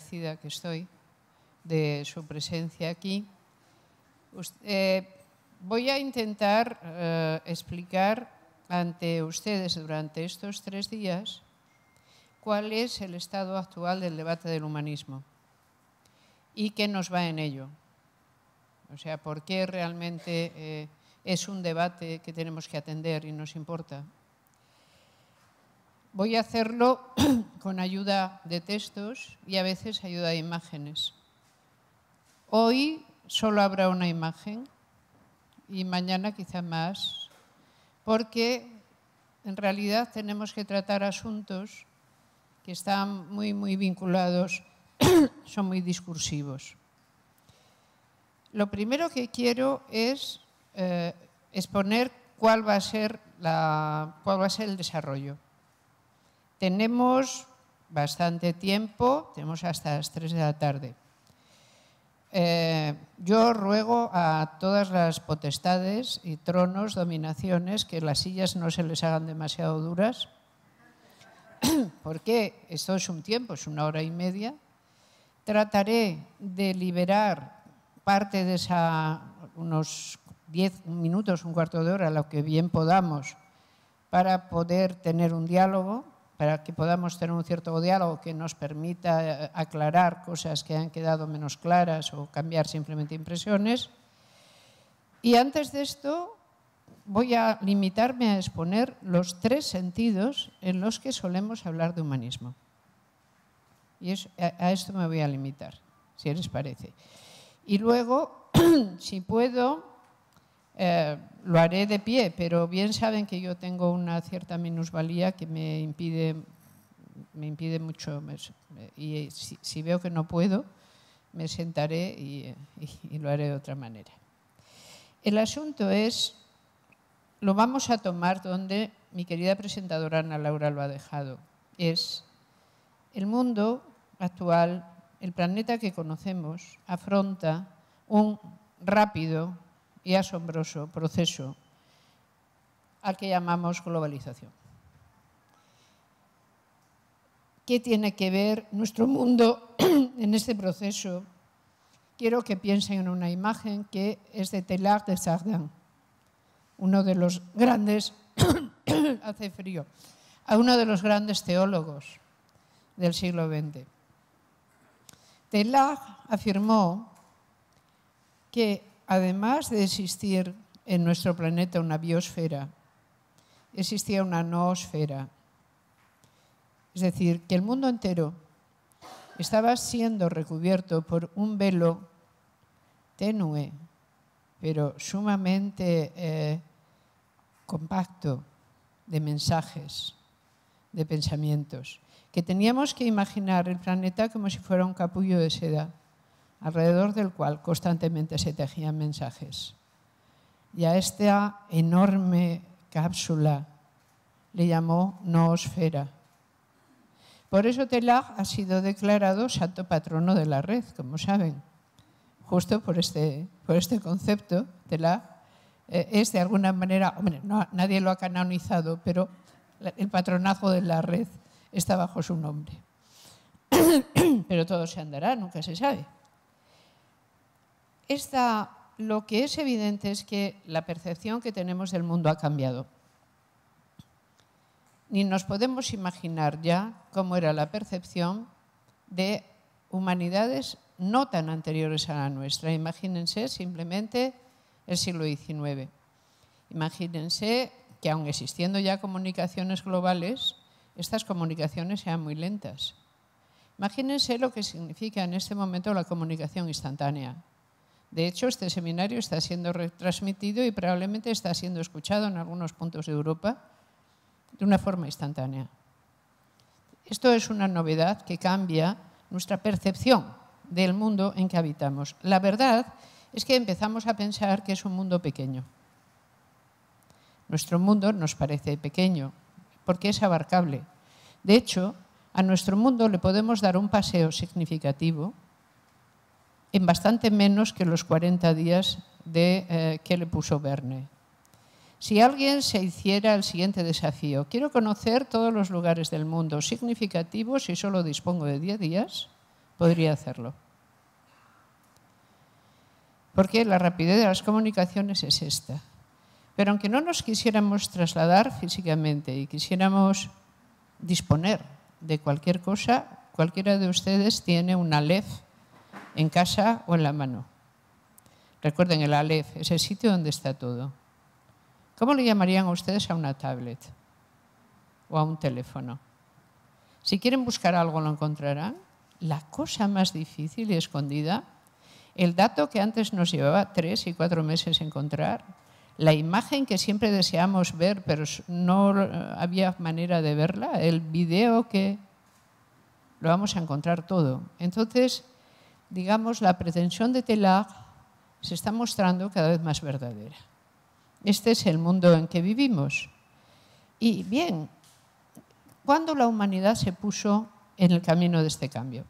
agradecida que estoy de su presencia aquí. Eh, voy a intentar eh, explicar ante ustedes durante estos tres días cuál es el estado actual del debate del humanismo y qué nos va en ello. O sea, por qué realmente eh, es un debate que tenemos que atender y nos importa. Voy a hacerlo con ayuda de textos y a veces ayuda de imágenes. Hoy solo habrá una imagen y mañana quizá más, porque en realidad tenemos que tratar asuntos que están muy, muy vinculados, son muy discursivos. Lo primero que quiero es eh, exponer cuál va, a ser cuál va a ser el desarrollo. Tenemos bastante tiempo, tenemos hasta las 3 de la tarde. Eh, yo ruego a todas las potestades y tronos, dominaciones, que las sillas no se les hagan demasiado duras, porque esto es un tiempo, es una hora y media. Trataré de liberar parte de esa, unos 10 minutos, un cuarto de hora, lo que bien podamos, para poder tener un diálogo para que podamos tener un cierto diálogo que nos permita eh, aclarar cosas que han quedado menos claras o cambiar simplemente impresiones. Y antes de esto voy a limitarme a exponer los tres sentidos en los que solemos hablar de humanismo. Y a esto me voy a limitar, si les parece. Y luego, si puedo, eh, lo haré de pie, pero bien saben que yo tengo una cierta minusvalía que me impide, me impide mucho. Y si, veo que no puedo, me sentaré y, lo haré de otra manera. El asunto es, lo vamos a tomar donde mi querida presentadora Ana Laura lo ha dejado. Es el mundo actual, el planeta que conocemos, afronta un rápido y asombroso proceso al que llamamos globalización. ¿Qué tiene que ver nuestro mundo en este proceso? Quiero que piensen en una imagen que es de Teilhard de Chardin, uno de los grandes, hace frío, a uno de los grandes teólogos del siglo XX. Teilhard afirmó que además de existir en nuestro planeta una biosfera, existía una noosfera. Es decir, que el mundo entero estaba siendo recubierto por un velo tenue, pero sumamente eh, compacto de mensajes, de pensamientos, que teníamos que imaginar el planeta como si fuera un capullo de seda alrededor del cual constantemente se tejían mensajes. Y a esta enorme cápsula le llamó noosfera. Por eso Telag ha sido declarado santo patrono de la red, como saben. Justo por este, por este concepto, Telag eh, es de alguna manera, hombre, nadie lo ha canonizado, pero el patronazo de la red está bajo su nombre. pero todo se andará, nunca se sabe lo que es evidente es que la percepción que tenemos del mundo ha cambiado. Ni nos podemos imaginar ya cómo era la percepción de humanidades no tan anteriores a la nuestra. Imagínense simplemente el siglo XIX. Imagínense que aun existiendo ya comunicaciones globales, estas comunicaciones sean muy lentas. Imagínense lo que significa en este momento la comunicación instantánea. De hecho, este seminario está siendo retransmitido y probablemente está siendo escuchado en algunos puntos de Europa de una forma instantánea. Esto es una novedad que cambia nuestra percepción del mundo en que habitamos. La verdad es que empezamos a pensar que es un mundo pequeño. Nuestro mundo nos parece pequeño porque es abarcable. De hecho, a nuestro mundo le podemos dar un paseo significativo en bastante menos que los 40 días de, eh, que le puso Verne. Si alguien se hiciera el siguiente desafío, quiero conocer todos los lugares del mundo significativos y solo dispongo de 10 días, podría hacerlo. Porque la rapidez de las comunicaciones es esta. Pero aunque no nos quisiéramos trasladar físicamente y quisiéramos disponer de cualquier cosa, cualquiera de ustedes tiene un Aleph en casa o en la mano. Recuerden el Aleph, es el sitio donde está todo. ¿Cómo le llamarían a ustedes a una tablet o a un teléfono? Si quieren buscar algo, lo encontrarán. La cosa más difícil y escondida, el dato que antes nos llevaba tres y cuatro meses encontrar, la imagen que siempre deseamos ver, pero no había manera de verla, el video que lo vamos a encontrar todo. Entonces, digamos, la pretensión de Telag se está mostrando cada vez más verdadera. Este es el mundo en que vivimos. Y bien, ¿cuándo la humanidad se puso en el camino de este cambio?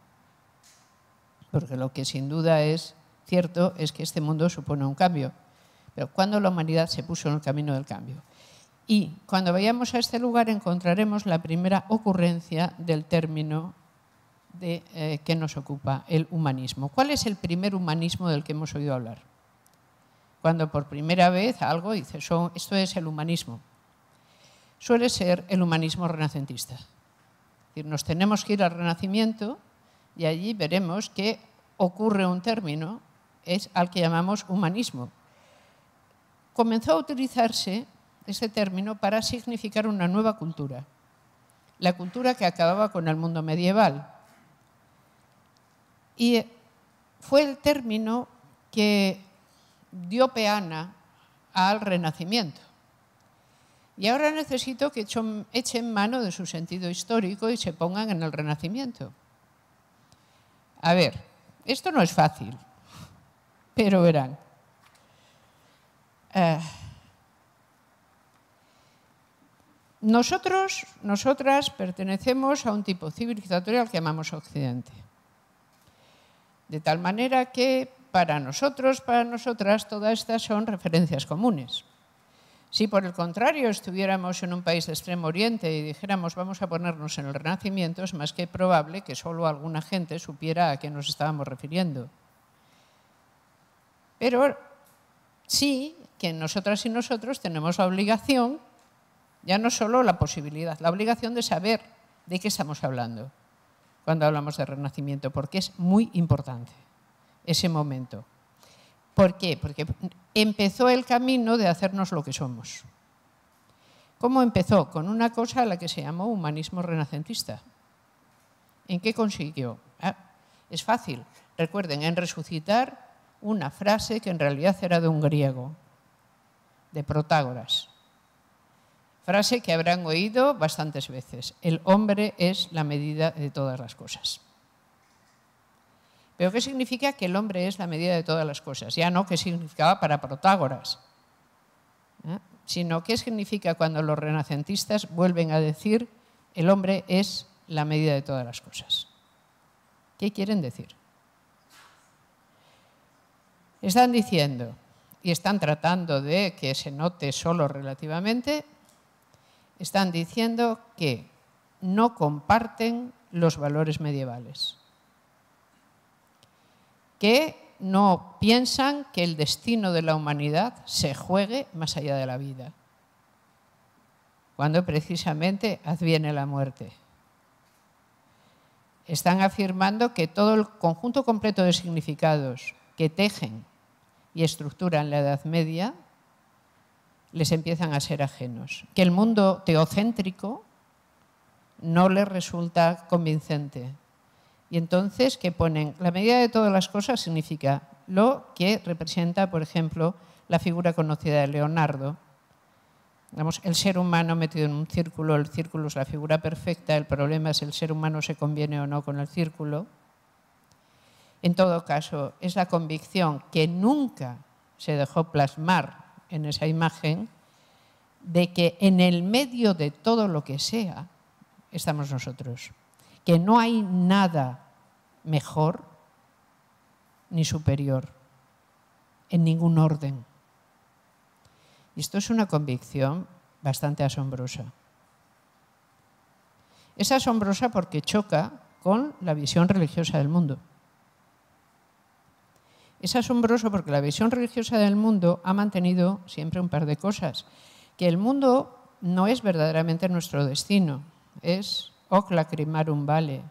Porque lo que sin duda es cierto es que este mundo supone un cambio. Pero ¿cuándo la humanidad se puso en el camino del cambio? Y cuando vayamos a este lugar encontraremos la primera ocurrencia del término de, eh, que nos ocupa, el humanismo. ¿Cuál es el primer humanismo del que hemos oído hablar? cuando por primera vez algo dice, esto es el humanismo. Suele ser el humanismo renacentista. nos tenemos que ir al Renacimiento y allí veremos que ocurre un término, es al que llamamos humanismo. Comenzó a utilizarse ese término para significar una nueva cultura, la cultura que acababa con el mundo medieval. Y fue el término que dio peana al Renacimiento. Y ahora necesito que echen mano de su sentido histórico y se pongan en el Renacimiento. A ver, esto no es fácil, pero verán. Eh, nosotros, nosotras pertenecemos a un tipo civilizatorio al que llamamos Occidente. De tal manera que para nosotros, para nosotras, todas estas son referencias comunes. Si por el contrario estuviéramos en un país de extremo oriente y dijéramos vamos a ponernos en el Renacimiento, es más que probable que solo alguna gente supiera a qué nos estábamos refiriendo. Pero sí que nosotras y nosotros tenemos la obligación, ya no solo la posibilidad, la obligación de saber de qué estamos hablando cuando hablamos de Renacimiento, porque es muy importante ese momento. ¿Por qué? Porque empezó el camino de hacernos lo que somos. ¿Cómo empezó? Con una cosa a la que se llamó humanismo renacentista. ¿En qué consiguió? Ah, es fácil. Recuerden, en resucitar una frase que en realidad era de un griego, de Protágoras. Frase que habrán oído bastantes veces. El hombre es la medida de todas las cosas. Pero ¿qué significa que el hombre es la medida de todas las cosas? Ya no qué significaba para Protágoras, ¿eh? sino qué significa cuando los renacentistas vuelven a decir el hombre es la medida de todas las cosas. ¿Qué quieren decir? Están diciendo y están tratando de que se note solo relativamente, están diciendo que no comparten los valores medievales que no piensan que el destino de la humanidad se juegue más allá de la vida, cuando precisamente adviene la muerte. Están afirmando que todo el conjunto completo de significados que tejen y estructuran la Edad Media les empiezan a ser ajenos, que el mundo teocéntrico no les resulta convincente, y entonces, ¿qué ponen? La medida de todas las cosas significa lo que representa, por ejemplo, la figura conocida de Leonardo. el ser humano metido en un círculo, el círculo es la figura perfecta, el problema es el ser humano se conviene o no con el círculo. En todo caso, es la convicción que nunca se dejó plasmar en esa imagen de que en el medio de todo lo que sea estamos nosotros que no hay nada mejor ni superior en ningún orden. Y esto es una convicción bastante asombrosa. Es asombrosa porque choca con la visión religiosa del mundo. Es asombroso porque la visión religiosa del mundo ha mantenido siempre un par de cosas. Que el mundo no es verdaderamente nuestro destino, es Oc lacrimarum vale,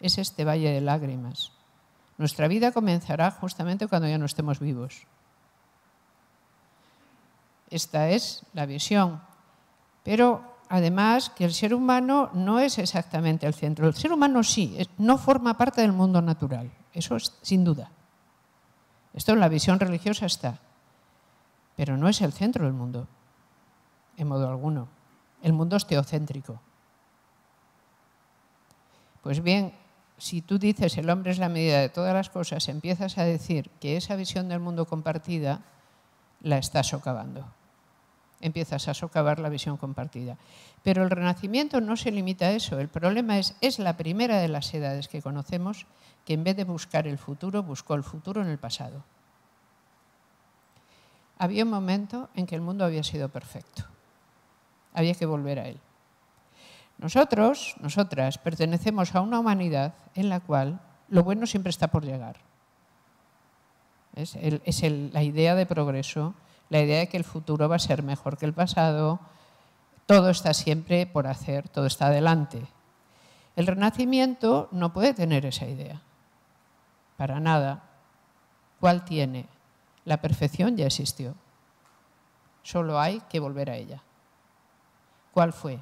es este valle de lágrimas. Nuestra vida comenzará justamente cuando ya no estemos vivos. Esta es la visión. Pero además que el ser humano no es exactamente el centro. El ser humano sí, no forma parte del mundo natural. Eso es sin duda. Esto en la visión religiosa está. Pero no es el centro del mundo, en modo alguno. El mundo es teocéntrico. Pues bien, si tú dices el hombre es la medida de todas las cosas, empiezas a decir que esa visión del mundo compartida la estás socavando. Empiezas a socavar la visión compartida. Pero el renacimiento no se limita a eso. El problema es, es la primera de las edades que conocemos que en vez de buscar el futuro, buscó el futuro en el pasado. Había un momento en que el mundo había sido perfecto. Había que volver a él. Nosotros, nosotras, pertenecemos a una humanidad en la cual lo bueno siempre está por llegar. Es, la idea de progreso, la idea de que el futuro va a ser mejor que el pasado, todo está siempre por hacer, todo está adelante. El renacimiento no puede tener esa idea, para nada. ¿Cuál tiene? La perfección ya existió, solo hay que volver a ella. ¿Cuál fue?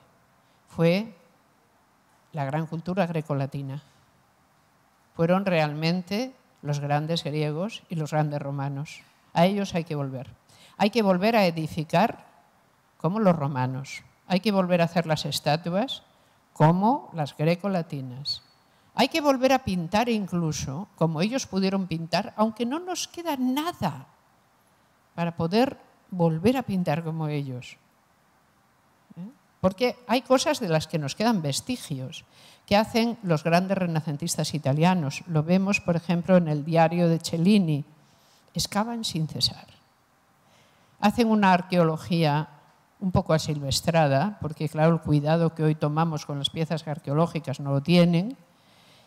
fue la gran cultura grecolatina. Fueron realmente los grandes griegos y los grandes romanos. A ellos hay que volver. Hay que volver a edificar como los romanos. Hay que volver a hacer las estatuas como las grecolatinas. Hay que volver a pintar incluso como ellos pudieron pintar, aunque no nos queda nada para poder volver a pintar como ellos. Porque hay cosas de las que nos quedan vestigios que hacen los grandes renacentistas italianos. Lo vemos, por ejemplo, en el diario de Cellini. Excavan sin cesar. Hacen una arqueología un poco asilvestrada, porque claro, el cuidado que hoy tomamos con las piezas arqueológicas no lo tienen,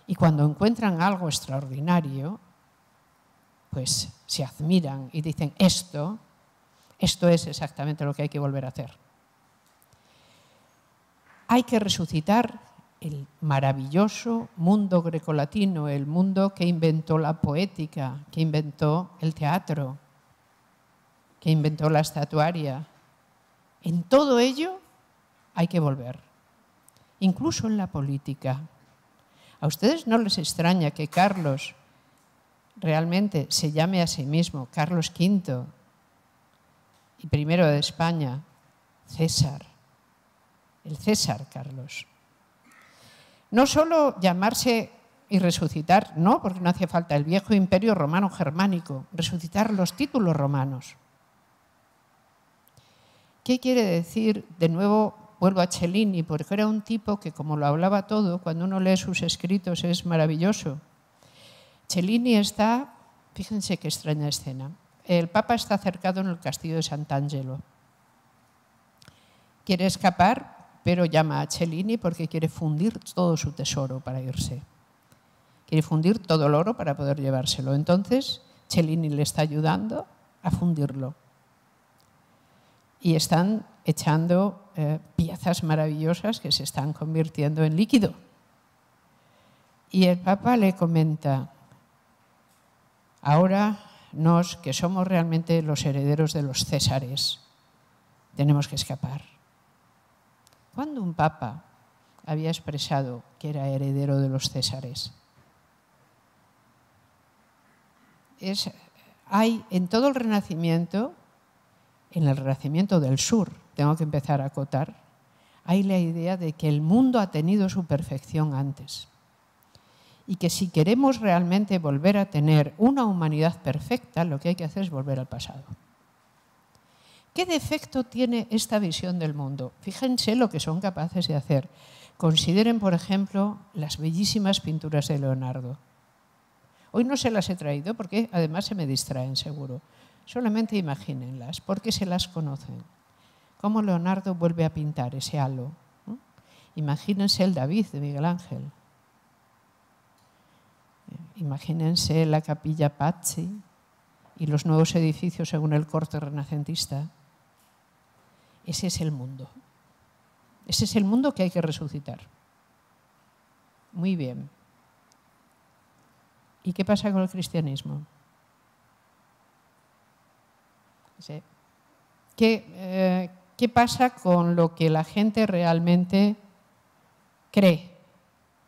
y cuando encuentran algo extraordinario, pues se admiran y dicen, esto, esto es exactamente lo que hay que volver a hacer hay que resucitar el maravilloso mundo grecolatino, el mundo que inventó la poética, que inventó el teatro, que inventó la estatuaria. En todo ello hay que volver, incluso en la política. ¿A ustedes no les extraña que Carlos realmente se llame a sí mismo Carlos V y primero de España, César? el César Carlos. No solo llamarse y resucitar, no, porque no hacía falta el viejo imperio romano germánico, resucitar los títulos romanos. ¿Qué quiere decir? De nuevo vuelvo a Cellini, porque era un tipo que, como lo hablaba todo, cuando uno lee sus escritos es maravilloso. Cellini está, fíjense qué extraña escena, el Papa está cercado en el castillo de Sant'Angelo. Quiere escapar pero llama a Cellini porque quiere fundir todo su tesoro para irse. Quiere fundir todo el oro para poder llevárselo. Entonces, Cellini le está ayudando a fundirlo. Y están echando eh, piezas maravillosas que se están convirtiendo en líquido. Y el Papa le comenta, ahora nos, que somos realmente los herederos de los Césares, tenemos que escapar. ¿Cuándo un papa había expresado que era heredero de los césares? hay en todo el Renacimiento, en el Renacimiento del Sur, tengo que empezar a acotar, hay la idea de que el mundo ha tenido su perfección antes y que si queremos realmente volver a tener una humanidad perfecta, lo que hay que hacer es volver al pasado. ¿Qué defecto tiene esta visión del mundo? Fíjense lo que son capaces de hacer. Consideren, por ejemplo, las bellísimas pinturas de Leonardo. Hoy no se las he traído porque además se me distraen seguro. Solamente imagínenlas, porque se las conocen. Cómo Leonardo vuelve a pintar ese halo. Imagínense el David de Miguel Ángel. Imagínense la capilla Pazzi y los nuevos edificios según el corte renacentista. Ese es el mundo. Ese es el mundo que hay que resucitar. Muy bien. ¿Y qué pasa con el cristianismo? ¿Qué, eh, ¿Qué pasa con lo que la gente realmente cree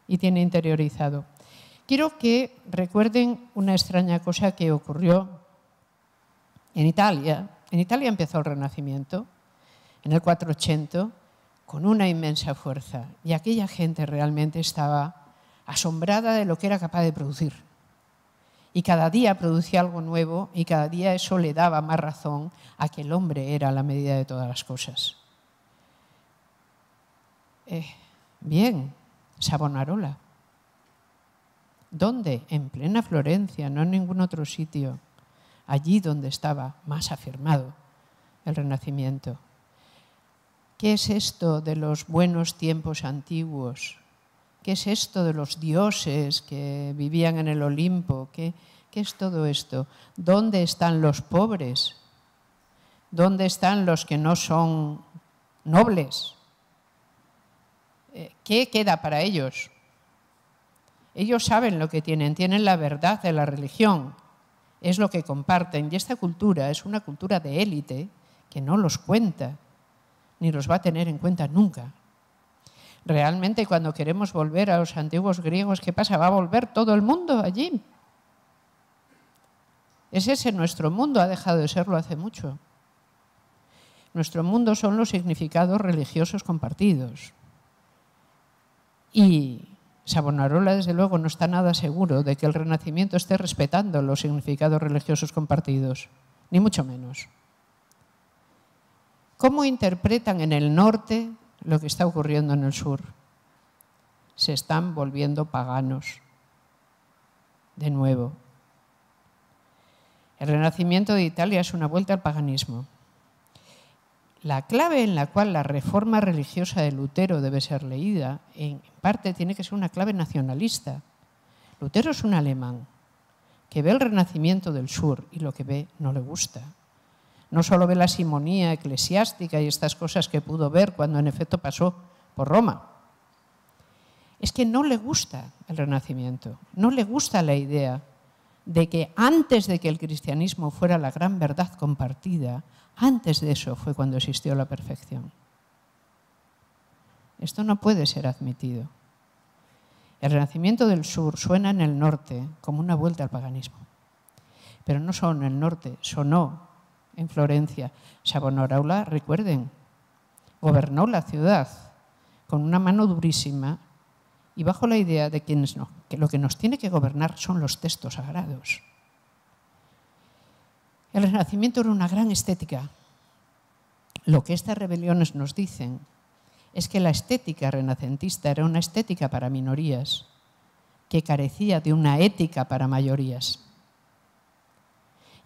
y tiene interiorizado? Quiero que recuerden una extraña cosa que ocurrió en Italia. En Italia empezó el Renacimiento, en el 480, con una inmensa fuerza. Y aquella gente realmente estaba asombrada de lo que era capaz de producir y cada día producía algo nuevo y cada día eso le daba más razón a que el hombre era la medida de todas las cosas. Eh, bien, Savonarola. ¿Dónde? En plena Florencia, no en ningún otro sitio. Allí donde estaba más afirmado el Renacimiento. ¿Qué es esto de los buenos tiempos antiguos? ¿Qué es esto de los dioses que vivían en el Olimpo? ¿Qué, es todo esto? ¿Dónde están los pobres? ¿Dónde están los que no son nobles? Eh, ¿Qué queda para ellos? Ellos saben lo que tienen, tienen la verdad de la religión, es lo que comparten. Y esta cultura es una cultura de élite que no los cuenta, ni los va a tener en cuenta nunca. Realmente cuando queremos volver a los antiguos griegos, ¿qué pasa? ¿Va a volver todo el mundo allí? Es ese nuestro mundo, ha dejado de serlo hace mucho. Nuestro mundo son los significados religiosos compartidos. Y Savonarola, desde luego, no está nada seguro de que el Renacimiento esté respetando los significados religiosos compartidos, ni mucho menos. ¿Cómo interpretan en el norte lo que está ocurriendo en el sur. Se están volviendo paganos de nuevo. El renacimiento de Italia es una vuelta al paganismo. La clave en la cual la reforma religiosa de Lutero debe ser leída, en parte tiene que ser una clave nacionalista. Lutero es un alemán que ve el renacimiento del sur y lo que ve no le gusta. No solo ve la simonía eclesiástica y estas cosas que pudo ver cuando en efecto pasó por Roma. Es que no le gusta el renacimiento, no le gusta la idea de que antes de que el cristianismo fuera la gran verdad compartida, antes de eso fue cuando existió la perfección. Esto no puede ser admitido. El renacimiento del sur suena en el norte como una vuelta al paganismo. Pero no solo en el norte, sonó en Florencia. Savonarola, recuerden, gobernó la ciudad con una mano durísima y bajo la idea de quienes no, que lo que nos tiene que gobernar son los textos sagrados. El Renacimiento era una gran estética. Lo que estas rebeliones nos dicen es que la estética renacentista era una estética para minorías que carecía de una ética para mayorías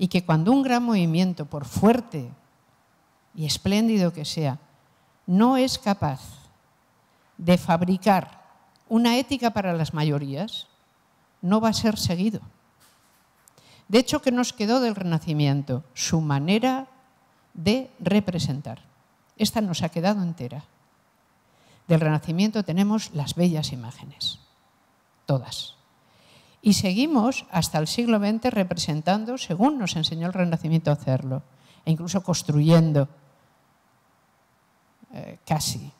y que cuando un gran movimiento, por fuerte y espléndido que sea, no es capaz de fabricar una ética para las mayorías, no va a ser seguido. De hecho, ¿qué nos quedó del Renacimiento? Su manera de representar. Esta nos ha quedado entera. Del Renacimiento tenemos las bellas imágenes, todas. Y seguimos hasta el siglo XX representando, según nos enseñó el Renacimiento a hacerlo, e incluso construyendo eh, casi,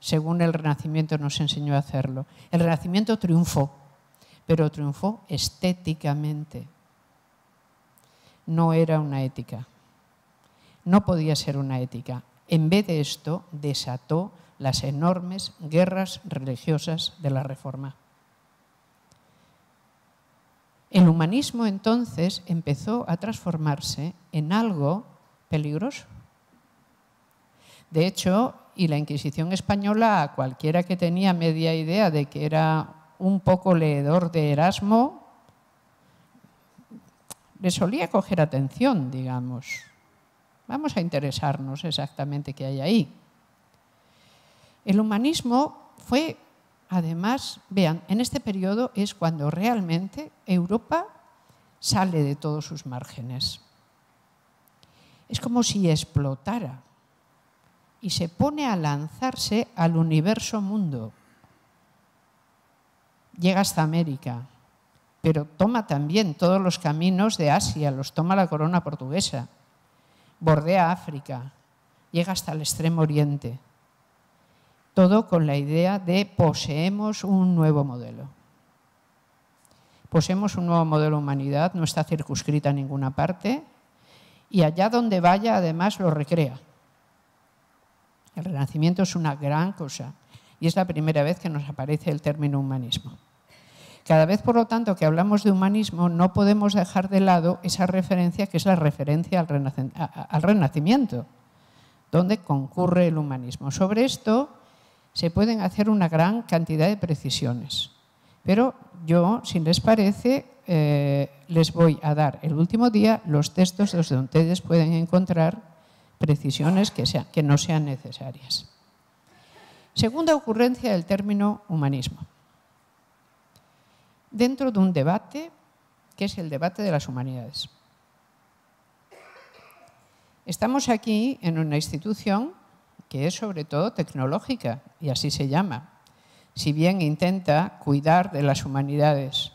según el Renacimiento nos enseñó a hacerlo. El Renacimiento triunfó, pero triunfó estéticamente. No era una ética. No podía ser una ética. En vez de esto, desató las enormes guerras religiosas de la Reforma. El humanismo entonces empezó a transformarse en algo peligroso. De hecho, y la Inquisición española, a cualquiera que tenía media idea de que era un poco leedor de Erasmo, le solía coger atención, digamos. Vamos a interesarnos exactamente qué hay ahí. El humanismo fue, además, vean, en este periodo es cuando realmente Europa sale de todos sus márgenes. Es como si explotara y se pone a lanzarse al universo mundo. Llega hasta América, pero toma también todos los caminos de Asia, los toma la corona portuguesa, bordea África, llega hasta el extremo oriente. Todo con la idea de poseemos un nuevo modelo. Poseemos un nuevo modelo de humanidad, no está circunscrita en ninguna parte y allá donde vaya además lo recrea. El renacimiento es una gran cosa y es la primera vez que nos aparece el término humanismo. Cada vez, por lo tanto, que hablamos de humanismo, no podemos dejar de lado esa referencia que es la referencia al, renacimiento, donde concurre el humanismo. Sobre esto se pueden hacer una gran cantidad de precisiones, pero yo, si les parece, eh, les voy a dar el último día los textos donde ustedes pueden encontrar precisiones que, que no sean necesarias. Segunda ocurrencia del término humanismo dentro de un debate que es el debate de las humanidades. Estamos aquí en una institución que es sobre todo tecnológica, y así se llama, si bien intenta cuidar de las humanidades,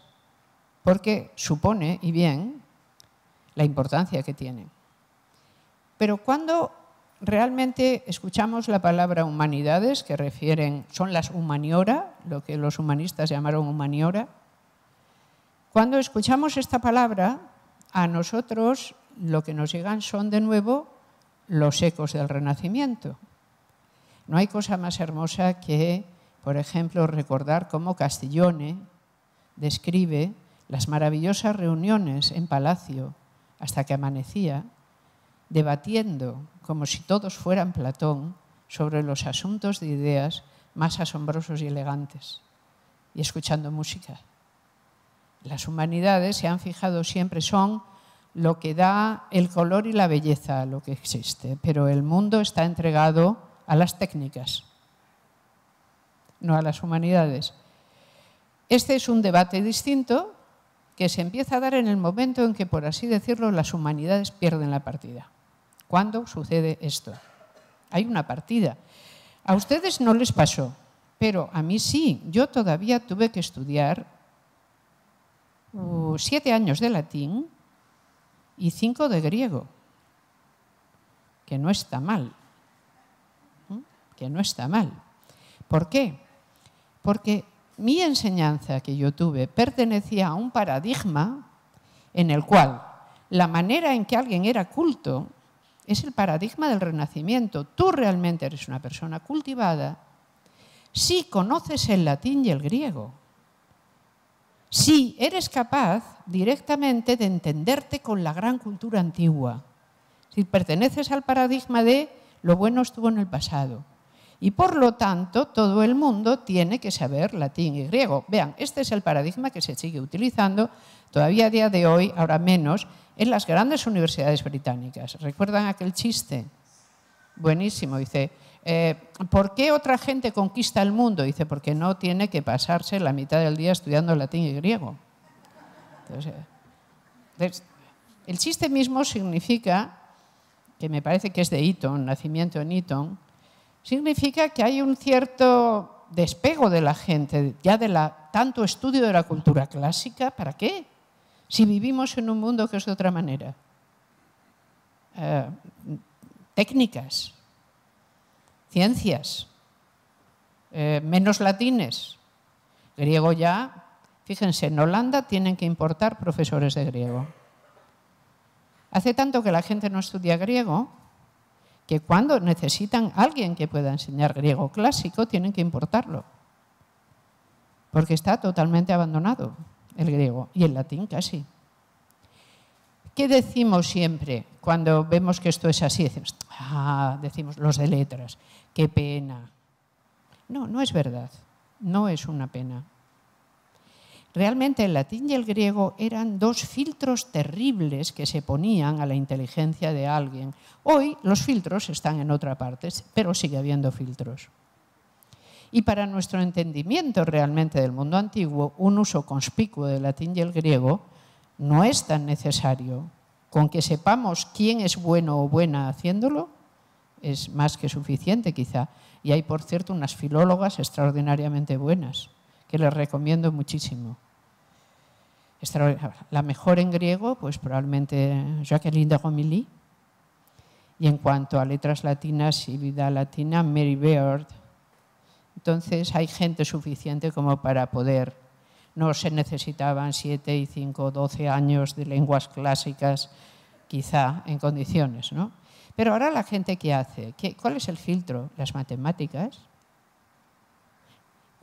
porque supone, y bien, la importancia que tienen. Pero cuando realmente escuchamos la palabra humanidades, que refieren, son las humaniora, lo que los humanistas llamaron humaniora, cuando escuchamos esta palabra, a nosotros lo que nos llegan son de nuevo los ecos del Renacimiento. No hay cosa más hermosa que, por ejemplo, recordar cómo Castiglione describe las maravillosas reuniones en palacio hasta que amanecía, debatiendo como si todos fueran Platón sobre los asuntos de ideas más asombrosos y elegantes, y escuchando música. Las humanidades, se han fijado siempre, son lo que da el color y la belleza a lo que existe, pero el mundo está entregado a las técnicas, no a las humanidades. Este es un debate distinto que se empieza a dar en el momento en que, por así decirlo, las humanidades pierden la partida. ¿Cuándo sucede esto? Hay una partida. A ustedes no les pasó, pero a mí sí. Yo todavía tuve que estudiar siete años de latín y cinco de griego, que no está mal, que no está mal. ¿Por qué? Porque mi enseñanza que yo tuve pertenecía a un paradigma en el cual la manera en que alguien era culto es el paradigma del renacimiento. Tú realmente eres una persona cultivada si conoces el latín y el griego si eres capaz directamente de entenderte con la gran cultura antigua, si perteneces al paradigma de lo bueno estuvo en el pasado. Y por lo tanto, todo el mundo tiene que saber latín y griego. Vean, este es el paradigma que se sigue utilizando todavía a día de hoy, ahora menos, en las grandes universidades británicas. ¿Recuerdan aquel chiste? Buenísimo, dice, eh, ¿Por qué otra gente conquista el mundo? Dice, porque no tiene que pasarse la mitad del día estudiando latín y griego. el chiste mismo significa, que me parece que es de Eton, nacimiento en Eton, significa que hay un cierto despego de la gente, ya de la, tanto estudio de la cultura clásica, ¿para qué? Si vivimos en un mundo que es de otra manera. Eh, técnicas, ciencias, eh, menos latines. Griego ya, fíjense, en Holanda tienen que importar profesores de griego. Hace tanto que la gente no estudia griego que cuando necesitan alguien que pueda enseñar griego clásico tienen que importarlo. Porque está totalmente abandonado el griego y el latín casi. ¿Qué decimos siempre cuando vemos que esto es así? Decimos, ah, decimos los de letras, qué pena. No, no es verdad, no es una pena. Realmente el latín y el griego eran dos filtros terribles que se ponían a la inteligencia de alguien. Hoy los filtros están en otra parte, pero sigue habiendo filtros. Y para nuestro entendimiento realmente del mundo antiguo, un uso conspicuo del latín y el griego no es tan necesario. Con que sepamos quién es bueno o buena haciéndolo, es más que suficiente quizá. Y hay, por cierto, unas filólogas extraordinariamente buenas, que les recomiendo muchísimo. La mejor en griego, pues probablemente Jacqueline de Romilly. Y en cuanto a letras latinas y vida latina, Mary Beard. Entonces hay gente suficiente como para poder. No se necesitaban siete y cinco, doce años de lenguas clásicas, quizá en condiciones, ¿no? Pero ahora la gente qué hace, ¿cuál es el filtro? Las matemáticas.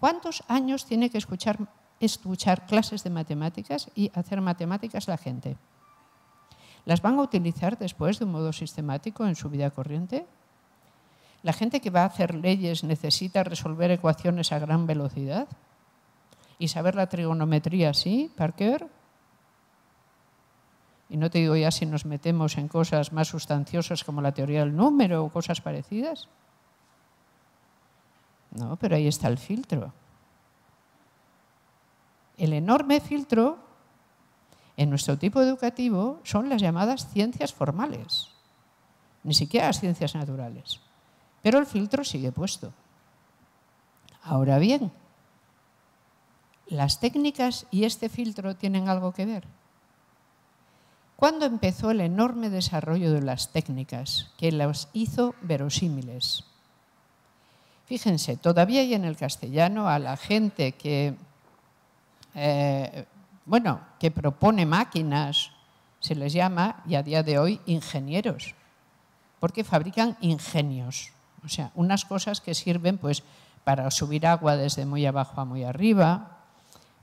¿Cuántos años tiene que escuchar escuchar clases de matemáticas y hacer matemáticas la gente. ¿Las van a utilizar después de un modo sistemático en su vida corriente? ¿La gente que va a hacer leyes necesita resolver ecuaciones a gran velocidad? ¿Y saber la trigonometría sí, Parker? Y no te digo ya si nos metemos en cosas más sustanciosas como la teoría del número o cosas parecidas. No, pero ahí está el filtro. El enorme filtro en nuestro tipo educativo son las llamadas ciencias formales, ni siquiera las ciencias naturales. Pero el filtro sigue puesto. Ahora bien, ¿las técnicas y este filtro tienen algo que ver? ¿Cuándo empezó el enorme desarrollo de las técnicas que las hizo verosímiles? Fíjense, todavía hay en el castellano a la gente que eh, bueno, que propone máquinas, se les llama, y a día de hoy, ingenieros, porque fabrican ingenios, o sea, unas cosas que sirven pues, para subir agua desde muy abajo a muy arriba,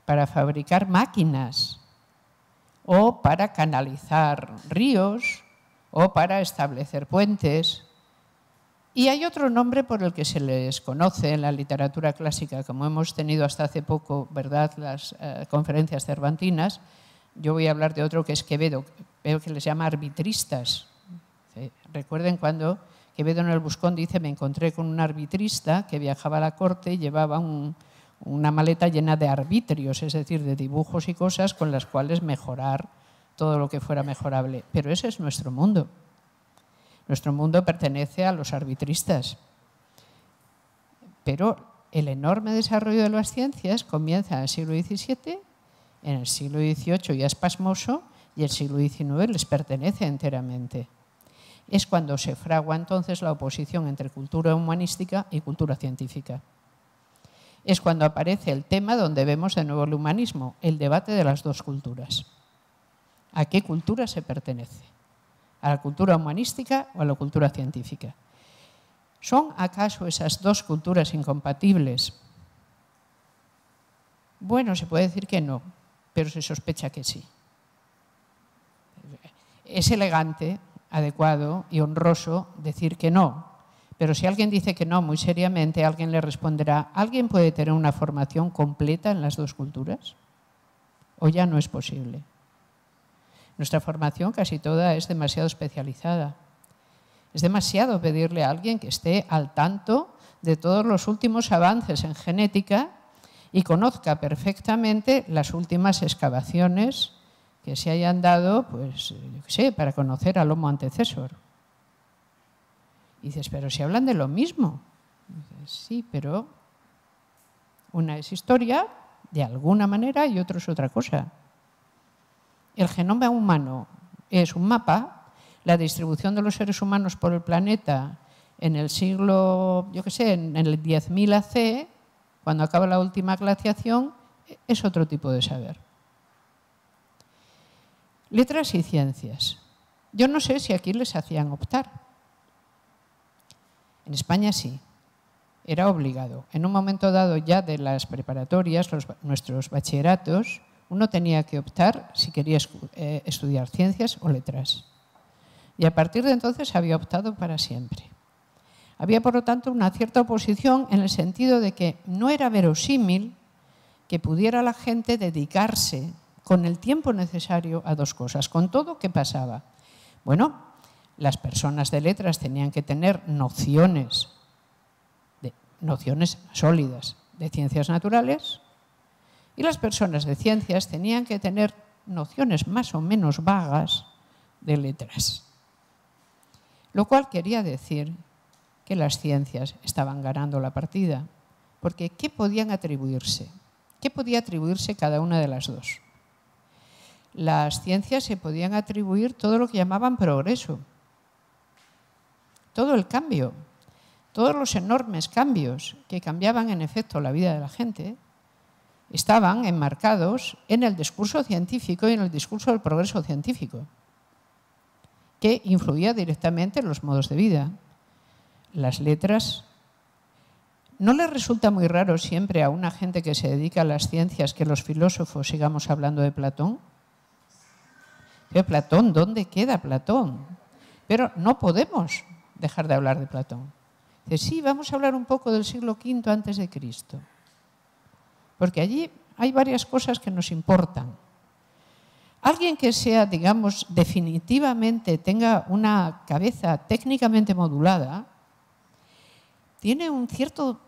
para fabricar máquinas, o para canalizar ríos, o para establecer puentes. Y hay otro nombre por el que se les conoce en la literatura clásica, como hemos tenido hasta hace poco, ¿verdad?, las eh, conferencias cervantinas. Yo voy a hablar de otro que es Quevedo, veo que les llama arbitristas. Recuerden cuando Quevedo en el Buscón dice, me encontré con un arbitrista que viajaba a la corte y llevaba una maleta llena de arbitrios, es decir, de dibujos y cosas con las cuales mejorar todo lo que fuera mejorable. Pero ese es nuestro mundo. Nuestro mundo pertenece a los arbitristas. Pero el enorme desarrollo de las ciencias comienza en el siglo XVII, en el siglo XVIII ya es pasmoso y el siglo XIX les pertenece enteramente. Es cuando se fragua entonces la oposición entre cultura humanística y cultura científica. Es cuando aparece el tema donde vemos de nuevo el humanismo, el debate de las dos culturas. ¿A qué cultura se pertenece? A la cultura humanística o a la cultura científica. ¿Son acaso esas dos culturas incompatibles? Bueno, se puede decir que no, pero se sospecha que sí. Es elegante, adecuado y honroso decir que no, pero si alguien dice que no muy seriamente, alguien le responderá, ¿alguien puede tener una formación completa en las dos culturas? ¿O ya no es posible? Nuestra formación casi toda es demasiado especializada. Es demasiado pedirle a alguien que esté al tanto de todos los últimos avances en genética y conozca perfectamente las últimas excavaciones que se hayan dado, pues, sé, para conocer al Homo antecesor. Y dices, pero si hablan de lo mismo. sí, pero una es historia, de alguna manera, y otro es otra cosa. El genoma humano es un mapa, la distribución de los seres humanos por el planeta en el siglo, yo qué sé, en el 10.000 AC, cuando acaba la última glaciación, es otro tipo de saber. Letras y ciencias. Yo no sé si aquí les hacían optar. En España sí, era obligado. En un momento dado ya de las preparatorias, nuestros bachilleratos, uno tenía que optar si quería eh, estudiar ciencias o letras. Y a partir de entonces había optado para siempre. Había, por lo tanto, una cierta oposición en el sentido de que no era verosímil que pudiera la gente dedicarse con el tiempo necesario a dos cosas. Con todo, ¿qué pasaba? Bueno, las personas de letras tenían que tener nociones, de, nociones sólidas de ciencias naturales y las personas de ciencias tenían que tener nociones más o menos vagas de letras. Lo cual quería decir que las ciencias estaban ganando la partida, porque ¿qué podían atribuirse? ¿Qué podía atribuirse cada una de las dos? Las ciencias se podían atribuir todo lo que llamaban progreso, todo el cambio, todos los enormes cambios que cambiaban en efecto la vida de la gente, estaban enmarcados en el discurso científico y en el discurso del progreso científico, que influía directamente en los modos de vida. Las letras. ¿No le resulta muy raro siempre a una gente que se dedica a las ciencias que los filósofos sigamos hablando de Platón? ¿De Platón? ¿Dónde queda Platón? Pero no podemos dejar de hablar de Platón. Dice, sí, vamos a hablar un poco del siglo V antes de Cristo porque allí hay varias cosas que nos importan. Alguien que sea, digamos, definitivamente tenga una cabeza técnicamente modulada, tiene un cierto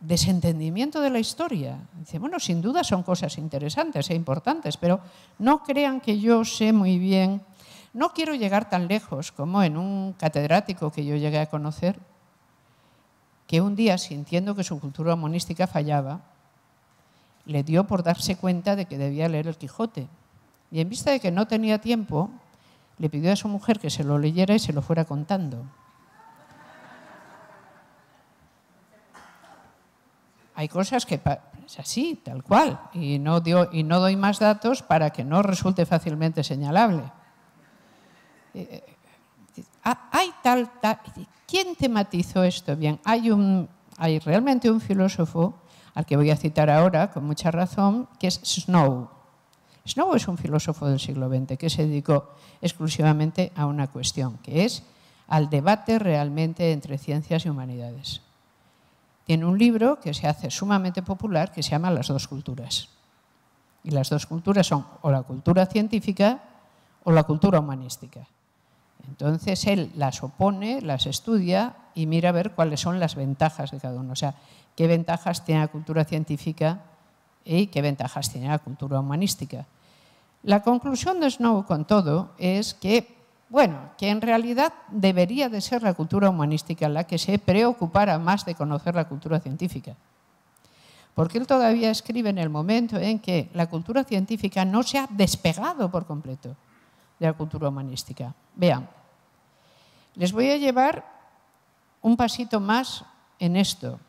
desentendimiento de la historia. Dice, bueno, sin duda son cosas interesantes e importantes, pero no crean que yo sé muy bien, no quiero llegar tan lejos como en un catedrático que yo llegué a conocer, que un día, sintiendo que su cultura monística fallaba, le dio por darse cuenta de que debía leer el Quijote. Y en vista de que no tenía tiempo, le pidió a su mujer que se lo leyera y se lo fuera contando. Hay cosas que es así, tal cual, y no, dio, y no doy más datos para que no resulte fácilmente señalable. Eh, eh, hay tal, tal, ¿Quién tematizó esto? Bien, hay, un, hay realmente un filósofo al que voy a citar ahora con mucha razón, que es Snow. Snow es un filósofo del siglo XX que se dedicó exclusivamente a una cuestión, que es al debate realmente entre ciencias y humanidades. Tiene un libro que se hace sumamente popular que se llama Las dos culturas. Y las dos culturas son o la cultura científica o la cultura humanística. Entonces él las opone, las estudia y mira a ver cuáles son las ventajas de cada uno. O sea, qué ventajas tiene la cultura científica y qué ventajas tiene la cultura humanística. La conclusión de Snow con todo es que, bueno, que en realidad debería de ser la cultura humanística la que se preocupara más de conocer la cultura científica. Porque él todavía escribe en el momento en que la cultura científica no se ha despegado por completo de la cultura humanística. Vean, les voy a llevar un pasito más en esto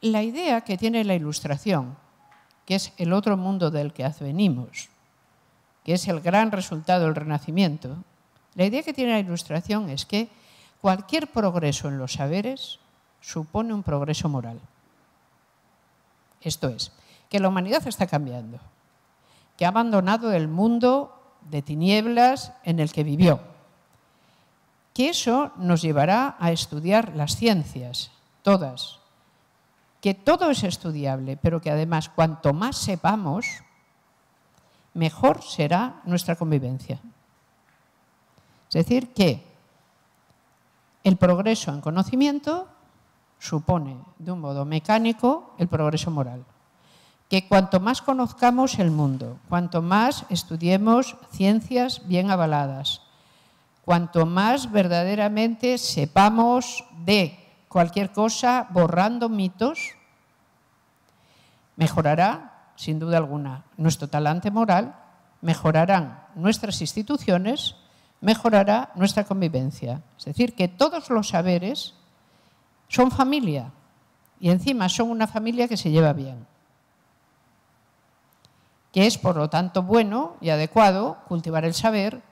la idea que tiene la ilustración, que es el otro mundo del que advenimos, que es el gran resultado del Renacimiento, la idea que tiene la ilustración es que cualquier progreso en los saberes supone un progreso moral. Esto es, que la humanidad está cambiando, que ha abandonado el mundo de tinieblas en el que vivió, que eso nos llevará a estudiar las ciencias, todas, que todo es estudiable, pero que además cuanto más sepamos, mejor será nuestra convivencia. Es decir, que el progreso en conocimiento supone, de un modo mecánico, el progreso moral. Que cuanto más conozcamos el mundo, cuanto más estudiemos ciencias bien avaladas, cuanto más verdaderamente sepamos de cualquier cosa borrando mitos, mejorará, sin duda alguna, nuestro talante moral, mejorarán nuestras instituciones, mejorará nuestra convivencia. Es decir, que todos los saberes son familia y encima son una familia que se lleva bien. Que es, por lo tanto, bueno y adecuado cultivar el saber,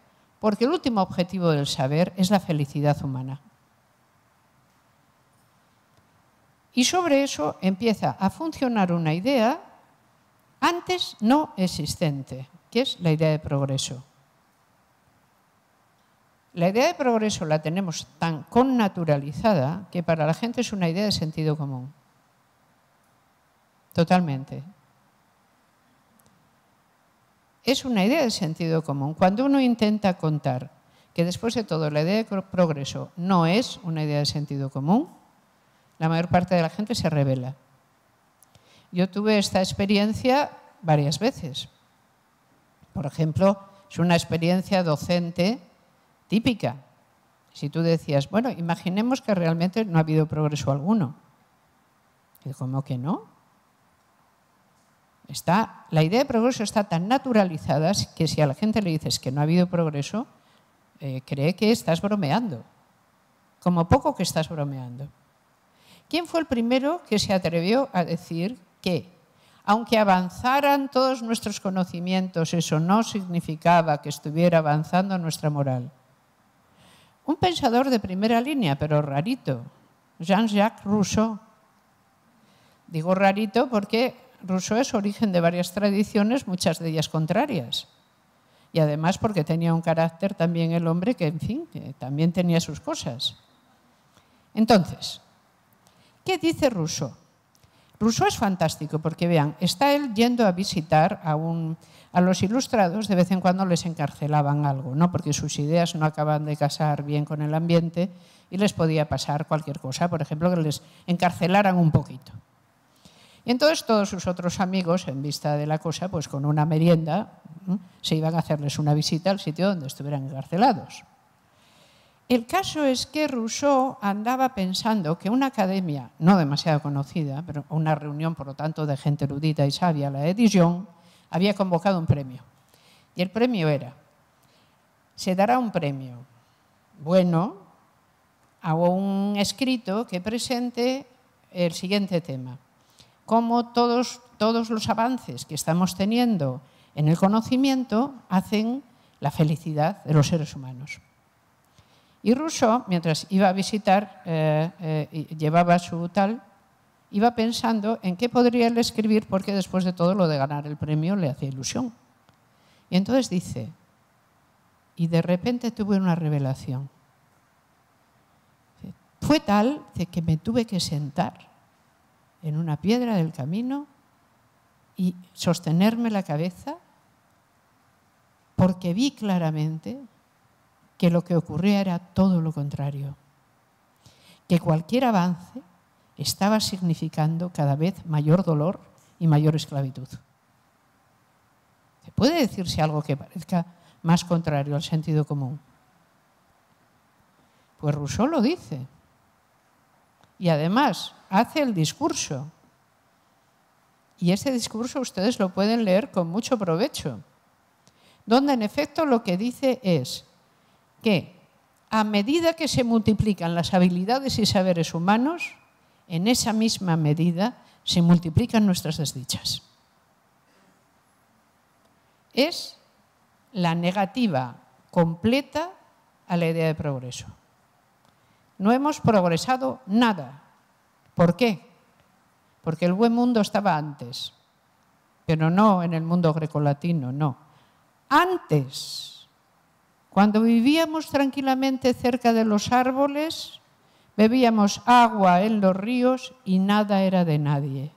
porque el último objetivo del saber es la felicidad humana. Y sobre eso empieza a funcionar una idea antes no existente, que es la idea de progreso. La idea de progreso la tenemos tan connaturalizada que para la gente es una idea de sentido común. totalmente. Es una idea de sentido común. Cuando uno intenta contar que después de todo la idea de progreso no es una idea de sentido común, la mayor parte de la gente se revela. Yo tuve esta experiencia varias veces. Por ejemplo, es una experiencia docente típica. Si tú decías, bueno, imaginemos que realmente no ha habido progreso alguno. Y ¿Cómo que no? Está, la idea de progreso está tan naturalizada que si a la gente le dices que no ha habido progreso, eh, cree que estás bromeando. Como poco que estás bromeando. ¿Quién fue el primero que se atrevió a decir que, aunque avanzaran todos nuestros conocimientos, eso no significaba que estuviera avanzando nuestra moral? Un pensador de primera línea, pero rarito, Jean-Jacques Rousseau. Digo rarito porque Rousseau es origen de varias tradiciones, muchas de ellas contrarias. Y además porque tenía un carácter también el hombre que, en fin, también tenía sus cosas. Entonces, ¿qué dice Rousseau? Rousseau es fantástico porque, vean, está él yendo a visitar a, a los ilustrados, de vez en cuando les encarcelaban algo, ¿no? porque sus ideas no acaban de casar bien con el ambiente y les podía pasar cualquier cosa, por ejemplo, que les encarcelaran un poquito. Y entonces todos sus otros amigos, en vista de la cosa, pues con una merienda, se iban a hacerles una visita al sitio donde estuvieran encarcelados. El caso es que Rousseau andaba pensando que una academia, no demasiado conocida, pero una reunión, por lo tanto, de gente erudita y sabia, la de había convocado un premio. Y el premio era, se dará un premio bueno a un escrito que presente el siguiente tema cómo todos los avances que estamos teniendo en el conocimiento hacen la felicidad de los seres humanos. Y Rousseau, mientras iba a visitar, eh, eh, llevaba su tal, iba pensando en qué podría él escribir porque después de todo lo de ganar el premio le hacía ilusión. Y entonces dice, y de repente tuve una revelación. Fue tal que me tuve que sentar en una piedra del camino y sostenerme la cabeza porque vi claramente que lo que ocurría era todo lo contrario, que cualquier avance estaba significando cada vez mayor dolor y mayor esclavitud. ¿Se puede decirse algo que parezca más contrario al sentido común? Pues Rousseau lo dice. Y además hace el discurso. Y ese discurso ustedes lo pueden leer con mucho provecho, donde en efecto lo que dice es que a medida que se multiplican las habilidades y saberes humanos, en esa misma medida se multiplican nuestras desdichas. Es la negativa completa a la idea de progreso. No hemos progresado nada. ¿Por qué? Porque el buen mundo estaba antes, pero no en el mundo grecolatino, no. Antes, cuando vivíamos tranquilamente cerca de los árboles, bebíamos agua en los ríos y nada era de nadie.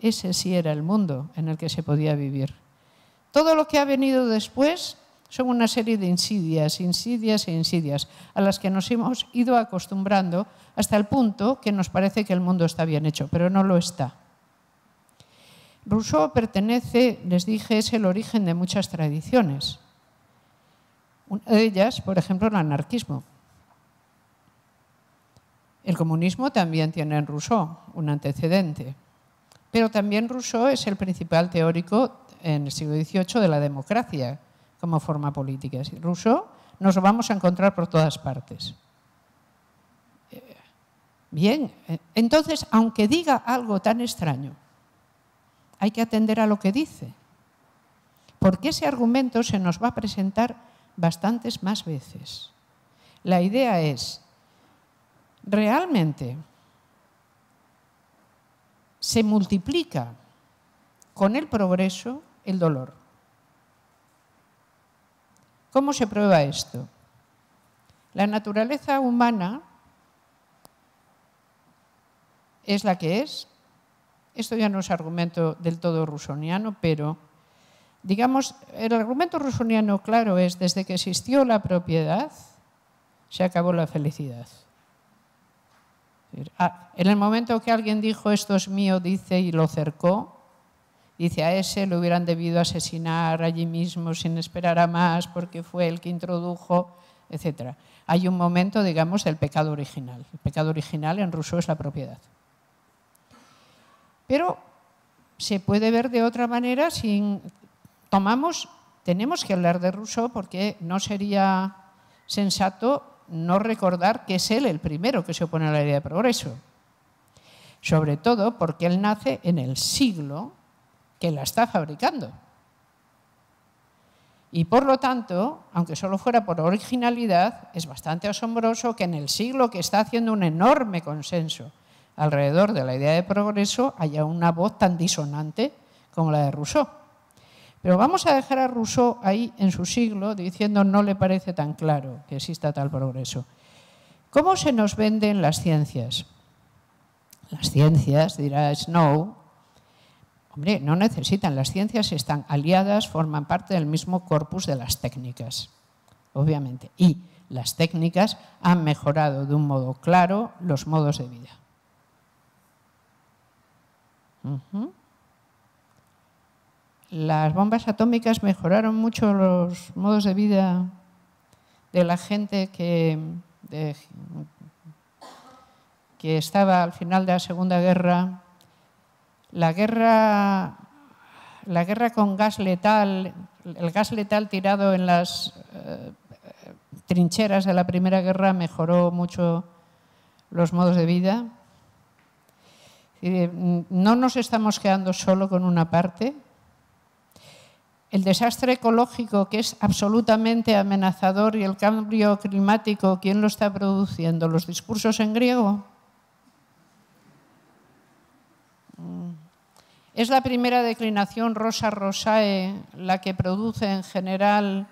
Ese sí era el mundo en el que se podía vivir. Todo lo que ha venido después son una serie de insidias, insidias e insidias a las que nos hemos ido acostumbrando hasta el punto que nos parece que el mundo está bien hecho, pero no lo está. Rousseau pertenece, les dije, es el origen de muchas tradiciones. Una de ellas, por ejemplo, el anarquismo. El comunismo también tiene en Rousseau un antecedente, pero también Rousseau es el principal teórico en el siglo XVIII de la democracia, como forma política. Rousseau nos lo vamos a encontrar por todas partes. Bien, entonces, aunque diga algo tan extraño, hay que atender a lo que dice, porque ese argumento se nos va a presentar bastantes más veces. La idea es, realmente se multiplica con el progreso el dolor. ¿Cómo se prueba esto? La naturaleza humana es la que es, esto ya no es argumento del todo rusoniano, pero digamos, el argumento rusoniano claro es, desde que existió la propiedad, se acabó la felicidad. Ah, en el momento que alguien dijo esto es mío, dice, y lo cercó, dice a ese lo hubieran debido asesinar allí mismo sin esperar a más porque fue el que introdujo, etc. Hay un momento, digamos, del pecado original. El pecado original en ruso es la propiedad. Pero se puede ver de otra manera sin tomamos, tenemos que hablar de Rousseau porque no sería sensato no recordar que es él el primero que se opone a la idea de progreso. Sobre todo porque él nace en el siglo que la está fabricando. Y por lo tanto, aunque solo fuera por originalidad, es bastante asombroso que en el siglo que está haciendo un enorme consenso alrededor de la idea de progreso haya una voz tan disonante como la de Rousseau. Pero vamos a dejar a Rousseau ahí en su siglo diciendo no le parece tan claro que exista tal progreso. ¿Cómo se nos venden las ciencias? Las ciencias, dirá Snow, hombre, no necesitan, las ciencias están aliadas, forman parte del mismo corpus de las técnicas, obviamente. Y las técnicas han mejorado de un modo claro los modos de vida. Las bombas atómicas mejoraron mucho los modos de vida de la gente que, estaba al final de la Segunda Guerra. La guerra, la guerra con gas letal, el gas letal tirado en las eh, trincheras de la Primera Guerra mejoró mucho los modos de vida. No nos estamos quedando solo con una parte, el desastre ecológico que es absolutamente amenazador y el cambio climático, ¿quién lo está produciendo? ¿Los discursos en griego? Mm. ¿Es la primera declinación rosa rosae la que produce en general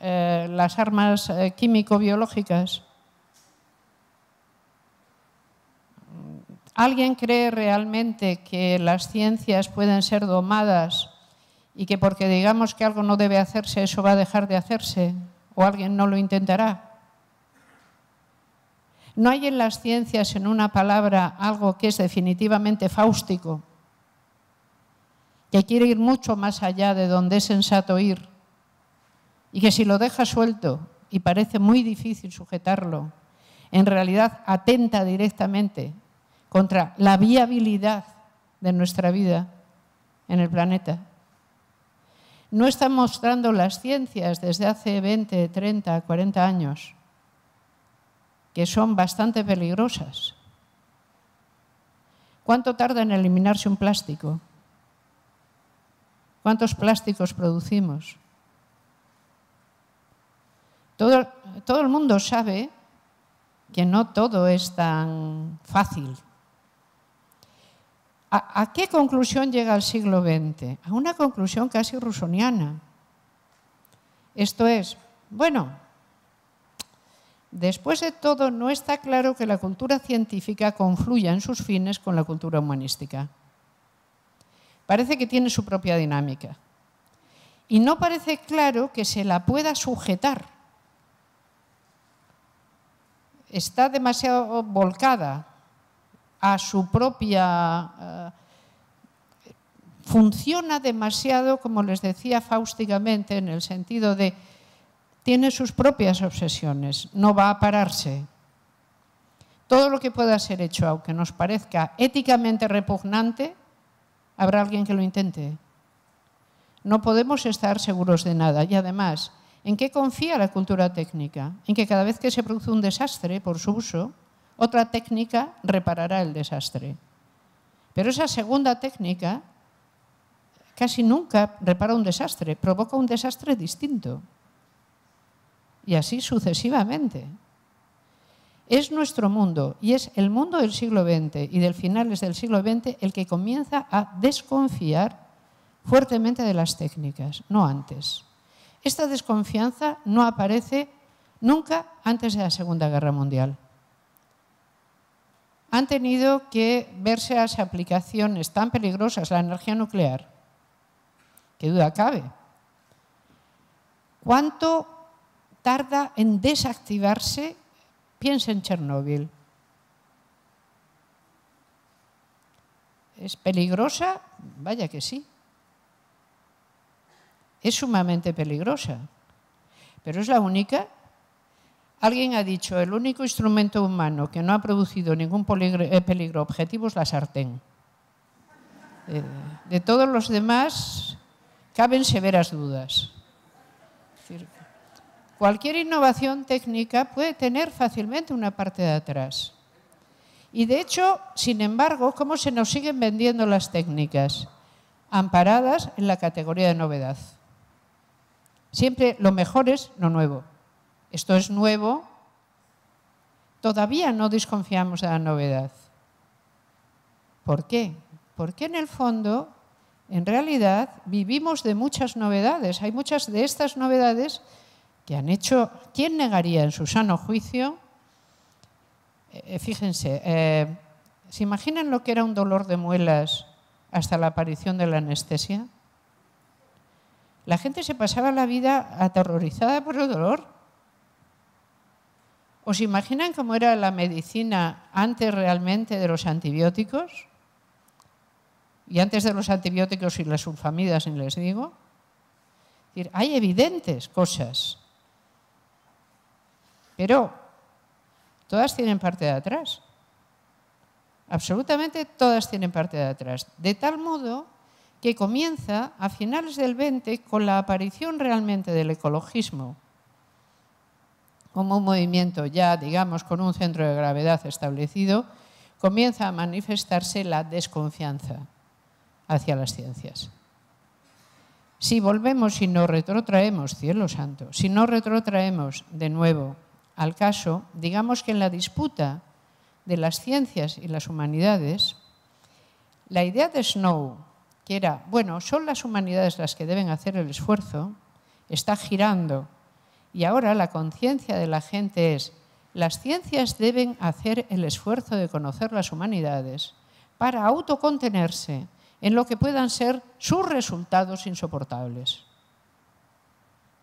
eh, las armas eh, químico-biológicas? ¿Alguien cree realmente que las ciencias pueden ser domadas y que porque digamos que algo no debe hacerse, eso va a dejar de hacerse o alguien no lo intentará. No hay en las ciencias, en una palabra, algo que es definitivamente fáustico, que quiere ir mucho más allá de donde es sensato ir, y que si lo deja suelto y parece muy difícil sujetarlo, en realidad atenta directamente contra la viabilidad de nuestra vida en el planeta no están mostrando las ciencias desde hace 20, 30, 40 años, que son bastante peligrosas. ¿Cuánto tarda en eliminarse un plástico? ¿Cuántos plásticos producimos? Todo, todo el mundo sabe que no todo es tan fácil ¿A, qué conclusión llega el siglo XX? A una conclusión casi rusoniana. Esto es, bueno, después de todo no está claro que la cultura científica confluya en sus fines con la cultura humanística. Parece que tiene su propia dinámica. Y no parece claro que se la pueda sujetar. Está demasiado volcada a su propia... Eh, funciona demasiado, como les decía fáusticamente, en el sentido de tiene sus propias obsesiones, no va a pararse. Todo lo que pueda ser hecho, aunque nos parezca éticamente repugnante, habrá alguien que lo intente. No podemos estar seguros de nada. Y además, ¿en qué confía la cultura técnica? En que cada vez que se produce un desastre por su uso, otra técnica reparará el desastre. Pero esa segunda técnica casi nunca repara un desastre, provoca un desastre distinto. Y así sucesivamente. Es nuestro mundo y es el mundo del siglo XX y del finales del siglo XX el que comienza a desconfiar fuertemente de las técnicas, no antes. Esta desconfianza no aparece nunca antes de la Segunda Guerra Mundial. Han tenido que verse las aplicaciones tan peligrosas, la energía nuclear, que duda cabe. ¿Cuánto tarda en desactivarse? Piensa en Chernóbil. ¿Es peligrosa? Vaya que sí. Es sumamente peligrosa. Pero es la única. Alguien ha dicho, el único instrumento humano que no ha producido ningún eh, peligro objetivo es la sartén. Eh, de todos los demás caben severas dudas. Cualquier innovación técnica puede tener fácilmente una parte de atrás. Y de hecho, sin embargo, ¿cómo se nos siguen vendiendo las técnicas? Amparadas en la categoría de novedad. Siempre lo mejor es lo nuevo. Esto es nuevo, todavía no desconfiamos de la novedad. ¿Por qué? Porque en el fondo, en realidad, vivimos de muchas novedades. Hay muchas de estas novedades que han hecho, ¿quién negaría en su sano juicio? Eh, fíjense, eh, ¿se imaginan lo que era un dolor de muelas hasta la aparición de la anestesia? La gente se pasaba la vida aterrorizada por el dolor. ¿Os imaginan cómo era la medicina antes realmente de los antibióticos? Y antes de los antibióticos y las sulfamidas, ni les digo. hay evidentes cosas. Pero todas tienen parte de atrás. Absolutamente todas tienen parte de atrás. De tal modo que comienza a finales del 20 con la aparición realmente del ecologismo como un movimiento ya, digamos, con un centro de gravedad establecido, comienza a manifestarse la desconfianza hacia las ciencias. Si volvemos y nos retrotraemos, cielo santo, si no retrotraemos de nuevo al caso, digamos que en la disputa de las ciencias y las humanidades, la idea de Snow que era, bueno, son las humanidades las que deben hacer el esfuerzo, está girando. Y ahora la conciencia de la gente es, las ciencias deben hacer el esfuerzo de conocer las humanidades para autocontenerse en lo que puedan ser sus resultados insoportables.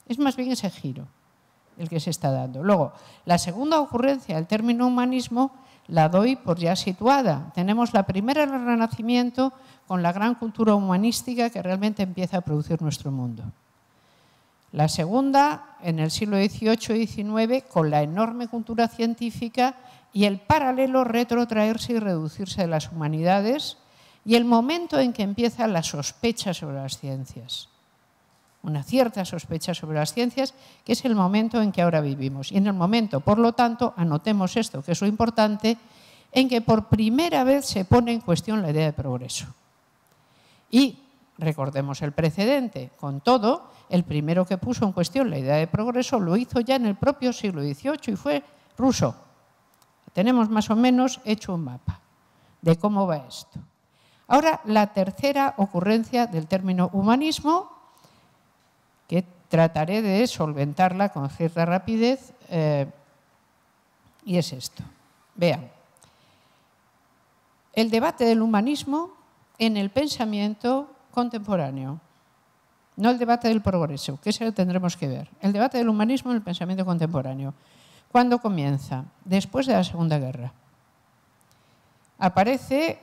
Es más bien ese giro el que se está dando. Luego, la segunda ocurrencia, el término humanismo, la doy por ya situada. Tenemos la primera el Renacimiento con la gran cultura humanística que realmente empieza a producir nuestro mundo. La segunda en el siglo XVIII y XIX con la enorme cultura científica y el paralelo retrotraerse y reducirse de las humanidades y el momento en que empieza la sospecha sobre las ciencias. Una cierta sospecha sobre las ciencias, que es el momento en que ahora vivimos. Y en el momento, por lo tanto, anotemos esto, que es lo importante, en que por primera vez se pone en cuestión la idea de progreso. Y recordemos el precedente, con todo, el primero que puso en cuestión la idea de progreso lo hizo ya en el propio siglo XVIII y fue Rousseau. Tenemos más o menos hecho un mapa de cómo va esto. Ahora, la tercera ocurrencia del término humanismo, que trataré de solventarla con cierta rapidez, eh, y es esto. Vean, el debate del humanismo en el pensamiento contemporáneo. No el debate del progreso, que ese tendremos que ver. El debate del humanismo en el pensamiento contemporáneo. ¿Cuándo comienza? Después de la Segunda Guerra. Aparece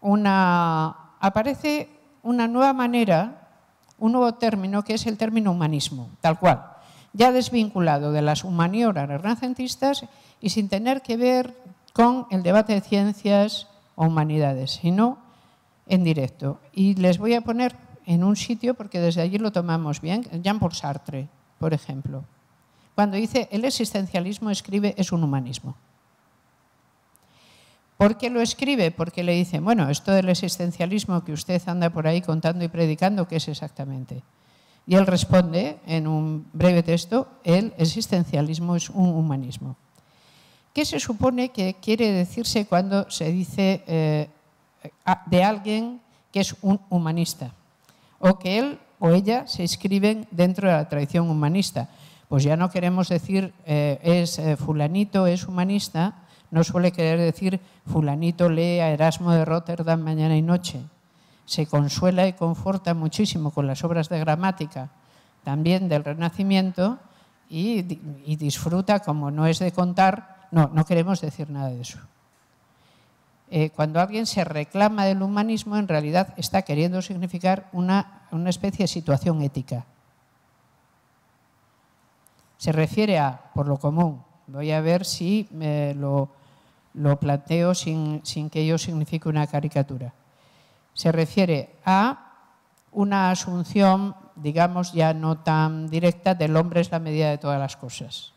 una, aparece una nueva manera, un nuevo término que es el término humanismo, tal cual, ya desvinculado de las humanioras renacentistas y sin tener que ver con el debate de ciencias o humanidades, sino en directo. Y les voy a poner en un sitio, porque desde allí lo tomamos bien, Jean-Paul Sartre, por ejemplo. Cuando dice el existencialismo escribe es un humanismo. ¿Por qué lo escribe? Porque le dicen, bueno, esto del existencialismo que usted anda por ahí contando y predicando, ¿qué es exactamente? Y él responde en un breve texto, el existencialismo es un humanismo. ¿Qué se supone que quiere decirse cuando se dice eh, de alguien que es un humanista o que él o ella se inscriben dentro de la tradición humanista. Pues ya no queremos decir eh, es eh, fulanito, es humanista, no suele querer decir fulanito lee a Erasmo de Rotterdam mañana y noche. Se consuela y conforta muchísimo con las obras de gramática, también del Renacimiento, y, disfruta, como no es de contar, no, no queremos decir nada de eso. Eh, cuando alguien se reclama del humanismo, en realidad está queriendo significar una, una especie de situación ética. Se refiere a, por lo común, voy a ver si lo, lo, planteo sin, sin que ello signifique una caricatura. Se refiere a una asunción, digamos, ya no tan directa, del hombre es la medida de todas las cosas.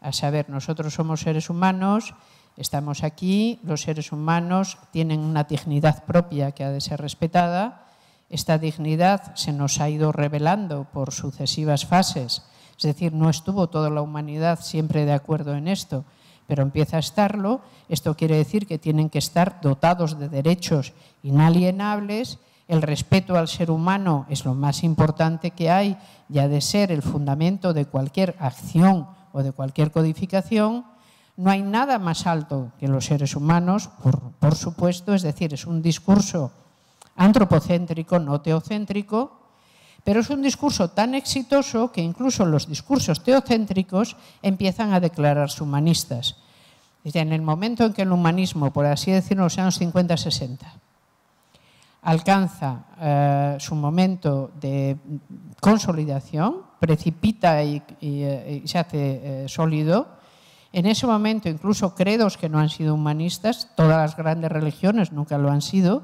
A saber, nosotros somos seres humanos, estamos aquí, los seres humanos tienen una dignidad propia que ha de ser respetada. Esta dignidad se nos ha ido revelando por sucesivas fases es decir, no estuvo toda la humanidad siempre de acuerdo en esto, pero empieza a estarlo. Esto quiere decir que tienen que estar dotados de derechos inalienables. El respeto al ser humano es lo más importante que hay y ha de ser el fundamento de cualquier acción o de cualquier codificación. No hay nada más alto que los seres humanos, por, supuesto, es decir, es un discurso antropocéntrico, no teocéntrico, pero es un discurso tan exitoso que incluso los discursos teocéntricos empiezan a declararse humanistas. En el momento en que el humanismo, por así decirlo, los años 50-60, alcanza eh, su momento de consolidación, precipita y, eh, se hace eh, sólido, en ese momento incluso credos que no han sido humanistas, todas las grandes religiones nunca lo han sido,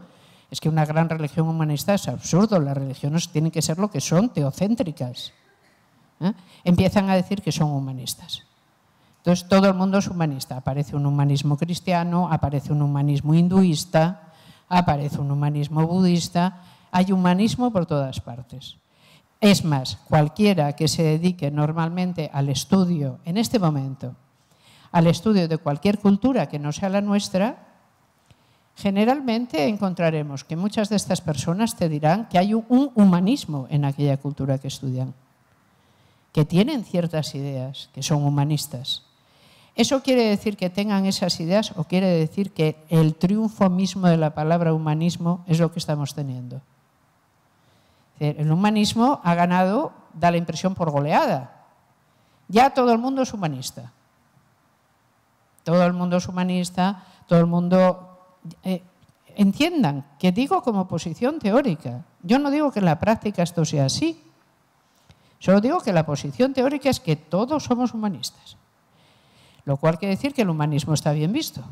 es que una gran religión humanista es absurdo, las religiones tienen que ser lo que son, teocéntricas. ¿eh? Empiezan a decir que son humanistas. Entonces todo el mundo es humanista. Aparece un humanismo cristiano, aparece un humanismo hinduista, aparece un humanismo budista, hay humanismo por todas partes. Es más, cualquiera que se dedique normalmente al estudio, en este momento, al estudio de cualquier cultura que no sea la nuestra, generalmente encontraremos que muchas de estas personas te dirán que hay un humanismo en aquella cultura que estudian, que tienen ciertas ideas, que son humanistas. ¿Eso quiere decir que tengan esas ideas o quiere decir que el triunfo mismo de la palabra humanismo es lo que estamos teniendo? El humanismo ha ganado, da la impresión por goleada. Ya todo el mundo es humanista. Todo el mundo es humanista, todo el mundo eh, entiendan que digo como posición teórica. Yo no digo que en la práctica esto sea así. Solo digo que la posición teórica es que todos somos humanistas. Lo cual quiere decir que el humanismo está bien visto.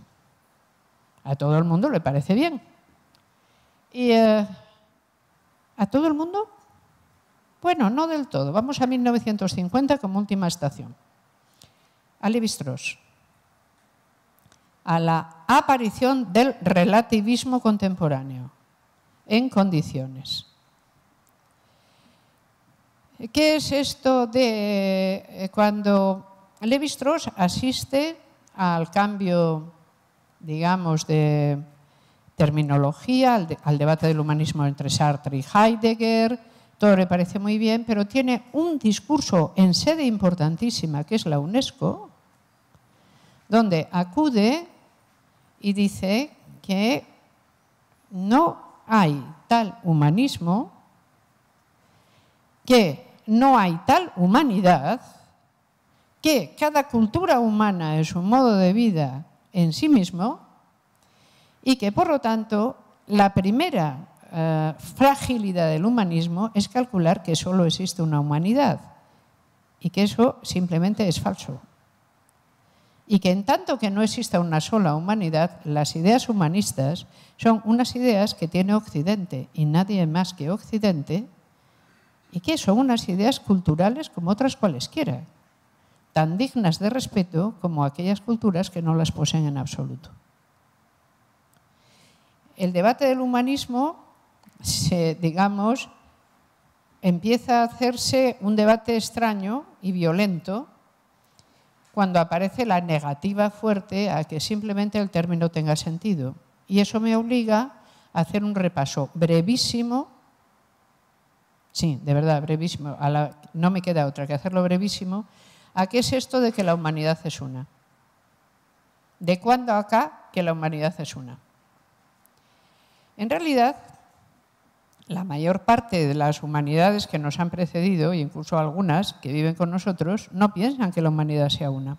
A todo el mundo le parece bien. ¿Y eh, a todo el mundo? Bueno, no del todo. Vamos a 1950 como última estación. A Lévi-Strauss a la aparición del relativismo contemporáneo en condiciones. ¿Qué es esto de eh, cuando Levi-Strauss asiste al cambio, digamos, de terminología, al, al, debate del humanismo entre Sartre y Heidegger? Todo le parece muy bien, pero tiene un discurso en sede importantísima, que es la UNESCO, donde acude y dice que no hay tal humanismo, que no hay tal humanidad, que cada cultura humana es un modo de vida en sí mismo y que por lo tanto la primera eh, fragilidad del humanismo es calcular que solo existe una humanidad y que eso simplemente es falso y que en tanto que no exista una sola humanidad, las ideas humanistas son unas ideas que tiene Occidente y nadie más que Occidente, y que son unas ideas culturales como otras cualesquiera, tan dignas de respeto como aquellas culturas que no las poseen en absoluto. El debate del humanismo, se, digamos, empieza a hacerse un debate extraño y violento, cuando aparece la negativa fuerte a que simplemente el término tenga sentido. Y eso me obliga a hacer un repaso brevísimo, sí, de verdad, brevísimo, no me queda otra que hacerlo brevísimo, a qué es esto de que la humanidad es una. ¿De cuándo acá que la humanidad es una? En realidad, la mayor parte de las humanidades que nos han precedido, e incluso algunas que viven con nosotros, no piensan que la humanidad sea una.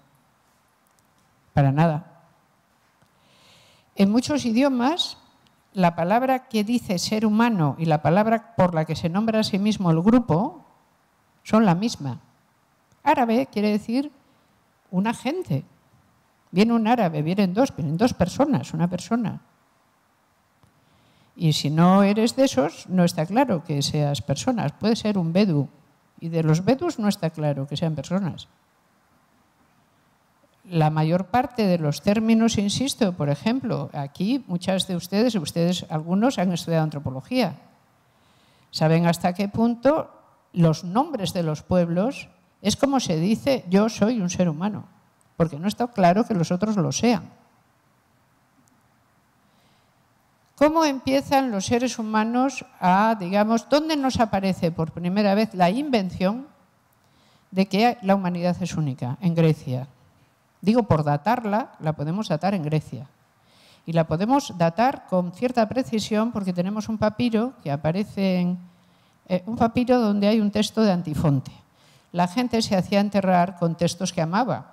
Para nada. En muchos idiomas, la palabra que dice ser humano y la palabra por la que se nombra a sí mismo el grupo son la misma. Árabe quiere decir una gente. Viene un árabe, vienen dos, vienen dos personas, una persona. Y si no eres de esos, no está claro que seas personas. Puede ser un bedu. Y de los bedus no está claro que sean personas. La mayor parte de los términos, insisto, por ejemplo, aquí muchas de ustedes, ustedes algunos han estudiado antropología. Saben hasta qué punto los nombres de los pueblos es como se dice yo soy un ser humano, porque no está claro que los otros lo sean. ¿Cómo empiezan los seres humanos a, digamos, dónde nos aparece por primera vez la invención de que la humanidad es única? En Grecia. Digo, por datarla, la podemos datar en Grecia. Y la podemos datar con cierta precisión porque tenemos un papiro que aparece en eh, un papiro donde hay un texto de Antifonte. La gente se hacía enterrar con textos que amaba.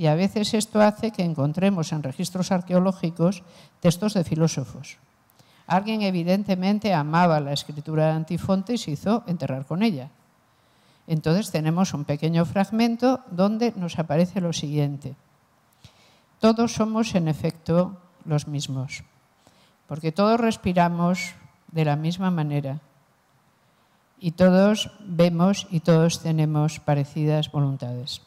Y a veces esto hace que encontremos en registros arqueológicos textos de filósofos. Alguien evidentemente amaba la escritura de Antifonte y se hizo enterrar con ella. Entonces tenemos un pequeño fragmento donde nos aparece lo siguiente. Todos somos en efecto los mismos, porque todos respiramos de la misma manera y todos vemos y todos tenemos parecidas voluntades.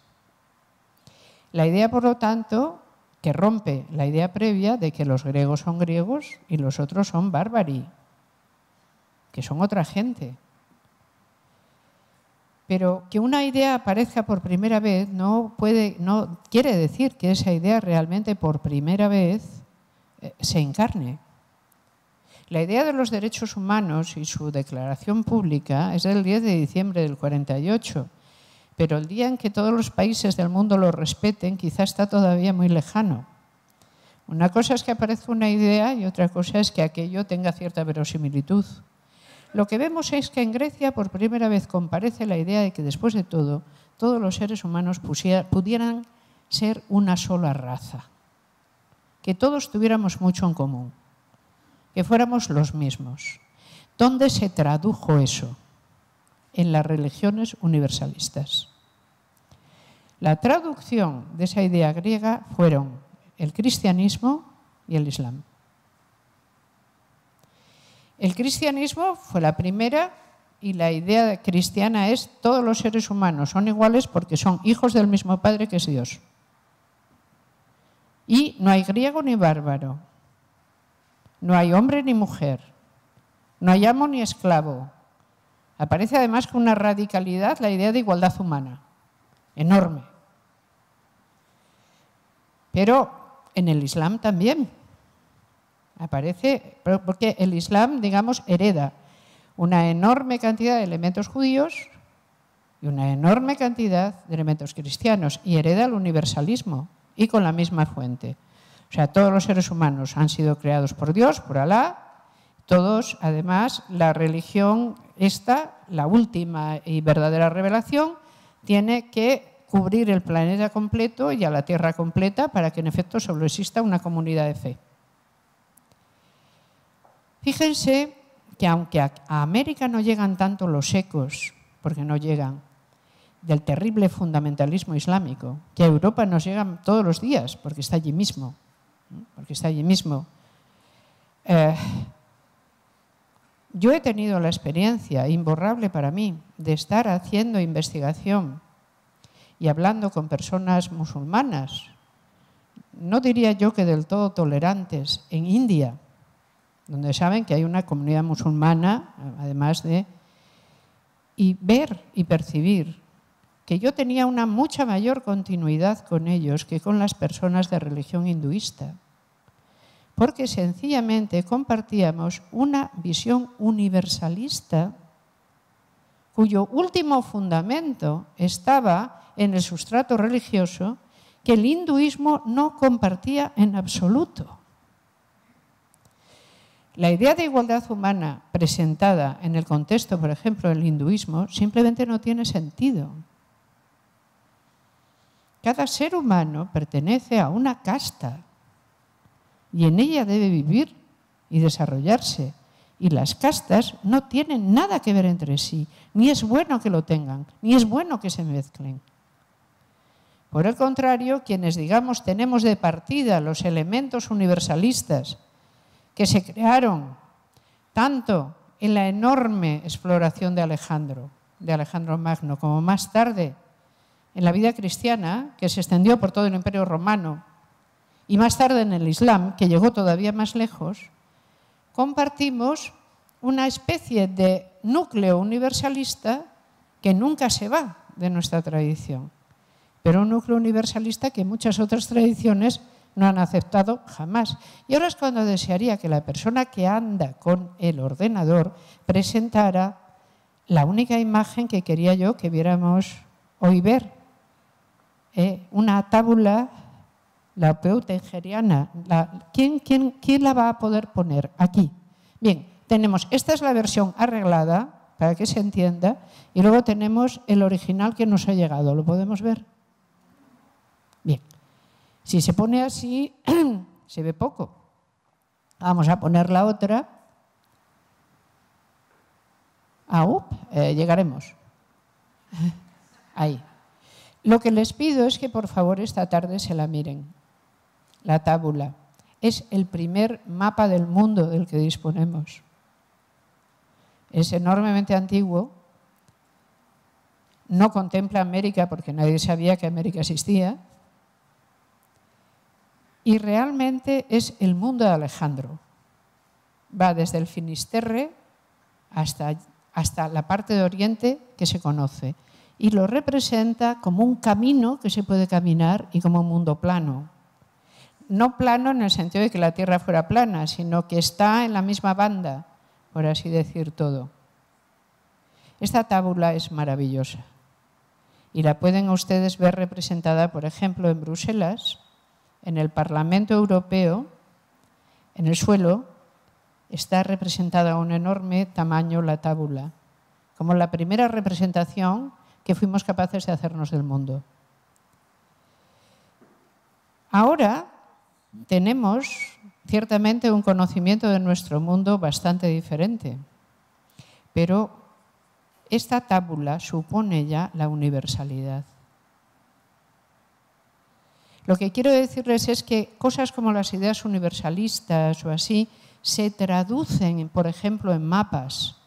La idea, por lo tanto, que rompe la idea previa de que los griegos son griegos y los otros son bárbari, que son otra gente. Pero que una idea aparezca por primera vez no, puede, no quiere decir que esa idea realmente por primera vez eh, se encarne. La idea de los derechos humanos y su declaración pública es del 10 de diciembre del 48 pero el día en que todos los países del mundo lo respeten quizá está todavía muy lejano. Una cosa es que aparezca una idea y otra cosa es que aquello tenga cierta verosimilitud. Lo que vemos es que en Grecia por primera vez comparece la idea de que después de todo todos los seres humanos pudieran ser una sola raza, que todos tuviéramos mucho en común, que fuéramos los mismos. ¿Dónde se tradujo eso? En las religiones universalistas. La traducción de esa idea griega fueron el cristianismo y el islam. El cristianismo fue la primera y la idea cristiana es todos los seres humanos son iguales porque son hijos del mismo Padre que es Dios. Y no hay griego ni bárbaro, no hay hombre ni mujer, no hay amo ni esclavo, Aparece además con una radicalidad la idea de igualdad humana, enorme. Pero en el Islam también aparece, porque el Islam, digamos, hereda una enorme cantidad de elementos judíos y una enorme cantidad de elementos cristianos y hereda el universalismo y con la misma fuente. O sea, todos los seres humanos han sido creados por Dios, por Alá, todos, además, la religión, esta, la última y verdadera revelación, tiene que cubrir el planeta completo y a la Tierra completa para que en efecto solo exista una comunidad de fe. Fíjense que aunque a América no llegan tanto los ecos, porque no llegan, del terrible fundamentalismo islámico, que a Europa nos llegan todos los días, porque está allí mismo, porque está allí mismo. Eh, yo he tenido la experiencia imborrable para mí de estar haciendo investigación y hablando con personas musulmanas, no diría yo que del todo tolerantes, en India, donde saben que hay una comunidad musulmana, además de... y ver y percibir que yo tenía una mucha mayor continuidad con ellos que con las personas de religión hinduista porque sencillamente compartíamos una visión universalista cuyo último fundamento estaba en el sustrato religioso que el hinduismo no compartía en absoluto. La idea de igualdad humana presentada en el contexto, por ejemplo, del hinduismo, simplemente no tiene sentido. Cada ser humano pertenece a una casta y en ella debe vivir y desarrollarse. Y las castas no tienen nada que ver entre sí, ni es bueno que lo tengan, ni es bueno que se mezclen. Por el contrario, quienes digamos tenemos de partida los elementos universalistas que se crearon tanto en la enorme exploración de Alejandro, de Alejandro Magno, como más tarde en la vida cristiana, que se extendió por todo el Imperio Romano, y más tarde en el Islam, que llegó todavía más lejos, compartimos una especie de núcleo universalista que nunca se va de nuestra tradición, pero un núcleo universalista que muchas otras tradiciones no han aceptado jamás. Y ahora es cuando desearía que la persona que anda con el ordenador presentara la única imagen que quería yo que viéramos hoy ver. Eh, una tábula, la peutengeriana. La, ¿quién, quién, ¿Quién la va a poder poner aquí? Bien, tenemos, esta es la versión arreglada, para que se entienda, y luego tenemos el original que nos ha llegado. ¿Lo podemos ver? Bien. Si se pone así, se ve poco. Vamos a poner la otra. Ah, eh, llegaremos. Ahí. Lo que les pido es que por favor esta tarde se la miren. La tábula. Es el primer mapa del mundo del que disponemos. Es enormemente antiguo. No contempla América porque nadie sabía que América existía y realmente es el mundo de Alejandro. Va desde el Finisterre hasta, hasta la parte de Oriente que se conoce y lo representa como un camino que se puede caminar y como un mundo plano. No plano en el sentido de que la Tierra fuera plana, sino que está en la misma banda, por así decir todo. Esta tábula es maravillosa y la pueden ustedes ver representada, por ejemplo, en Bruselas, en el Parlamento Europeo, en el suelo, está representada a un enorme tamaño la tábula, como la primera representación que fuimos capaces de hacernos del mundo. Ahora tenemos ciertamente un conocimiento de nuestro mundo bastante diferente, pero esta tábula supone ya la universalidad. Lo que quiero decirles es que cosas como las ideas universalistas o así se traducen, por ejemplo, en mapas,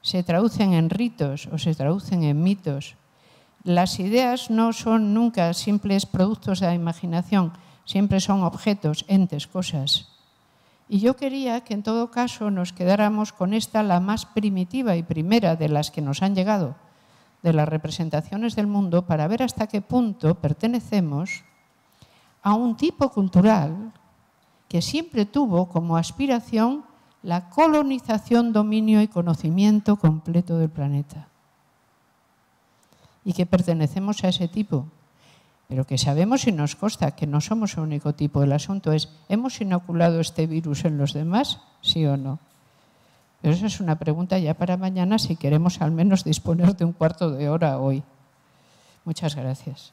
se traducen en ritos o se traducen en mitos. Las ideas no son nunca simples productos de la imaginación, siempre son objetos, entes, cosas. Y yo quería que en todo caso nos quedáramos con esta, la más primitiva y primera de las que nos han llegado, de las representaciones del mundo, para ver hasta qué punto pertenecemos a un tipo cultural que siempre tuvo como aspiración la colonización, dominio y conocimiento completo del planeta. Y que pertenecemos a ese tipo, pero que sabemos y nos consta que no somos el único tipo. El asunto es, ¿hemos inoculado este virus en los demás? ¿Sí o no? Pero esa es una pregunta ya para mañana si queremos al menos disponer de un cuarto de hora hoy. Muchas gracias.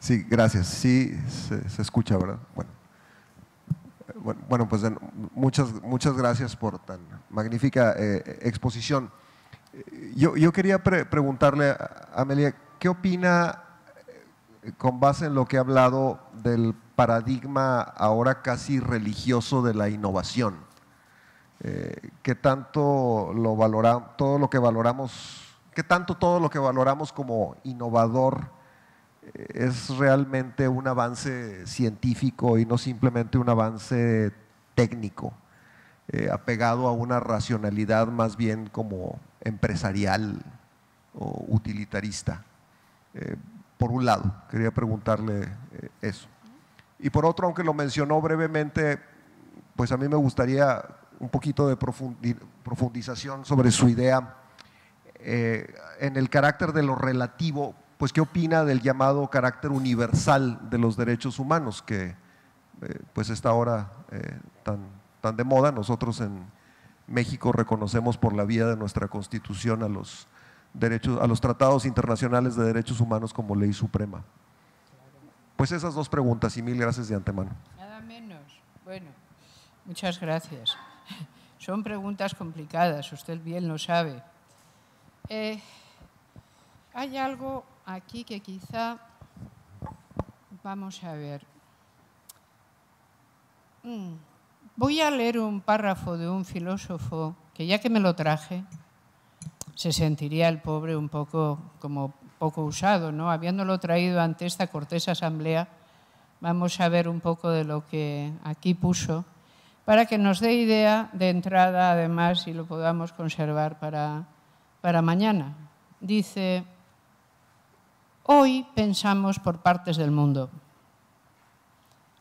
Sí, gracias. Sí, se, escucha, ¿verdad? Bueno. Bueno, pues muchas, muchas gracias por tan magnífica eh, exposición. Yo, yo quería preguntarle a Amelia, ¿qué opina eh, con base en lo que ha hablado del paradigma ahora casi religioso de la innovación? Eh, ¿Qué tanto lo valoramos, todo lo que valoramos, tanto todo lo que valoramos como innovador es realmente un avance científico y no simplemente un avance técnico, eh, apegado a una racionalidad más bien como empresarial o utilitarista. Eh, por un lado, quería preguntarle eh, eso. Y por otro, aunque lo mencionó brevemente, pues a mí me gustaría un poquito de profundización sobre su idea en el carácter de lo relativo pues qué opina del llamado carácter universal de los derechos humanos que eh, pues está ahora eh, tan, tan de moda. Nosotros en México reconocemos por la vía de nuestra constitución a los derechos, a los tratados internacionales de derechos humanos como ley suprema. Pues esas dos preguntas y mil gracias de antemano. Nada menos. Bueno, muchas gracias. Son preguntas complicadas, usted bien lo sabe. Eh, hay algo aquí que quizá, vamos a ver, mm, voy a leer un párrafo de un filósofo que ya que me lo traje, se sentiría el pobre un poco como poco usado, ¿no? Habiéndolo traído ante esta cortesa asamblea, vamos a ver un poco de lo que aquí puso para que nos dé idea de entrada, además, y lo podamos conservar para, para mañana. Dice, Hoy pensamos por partes del mundo.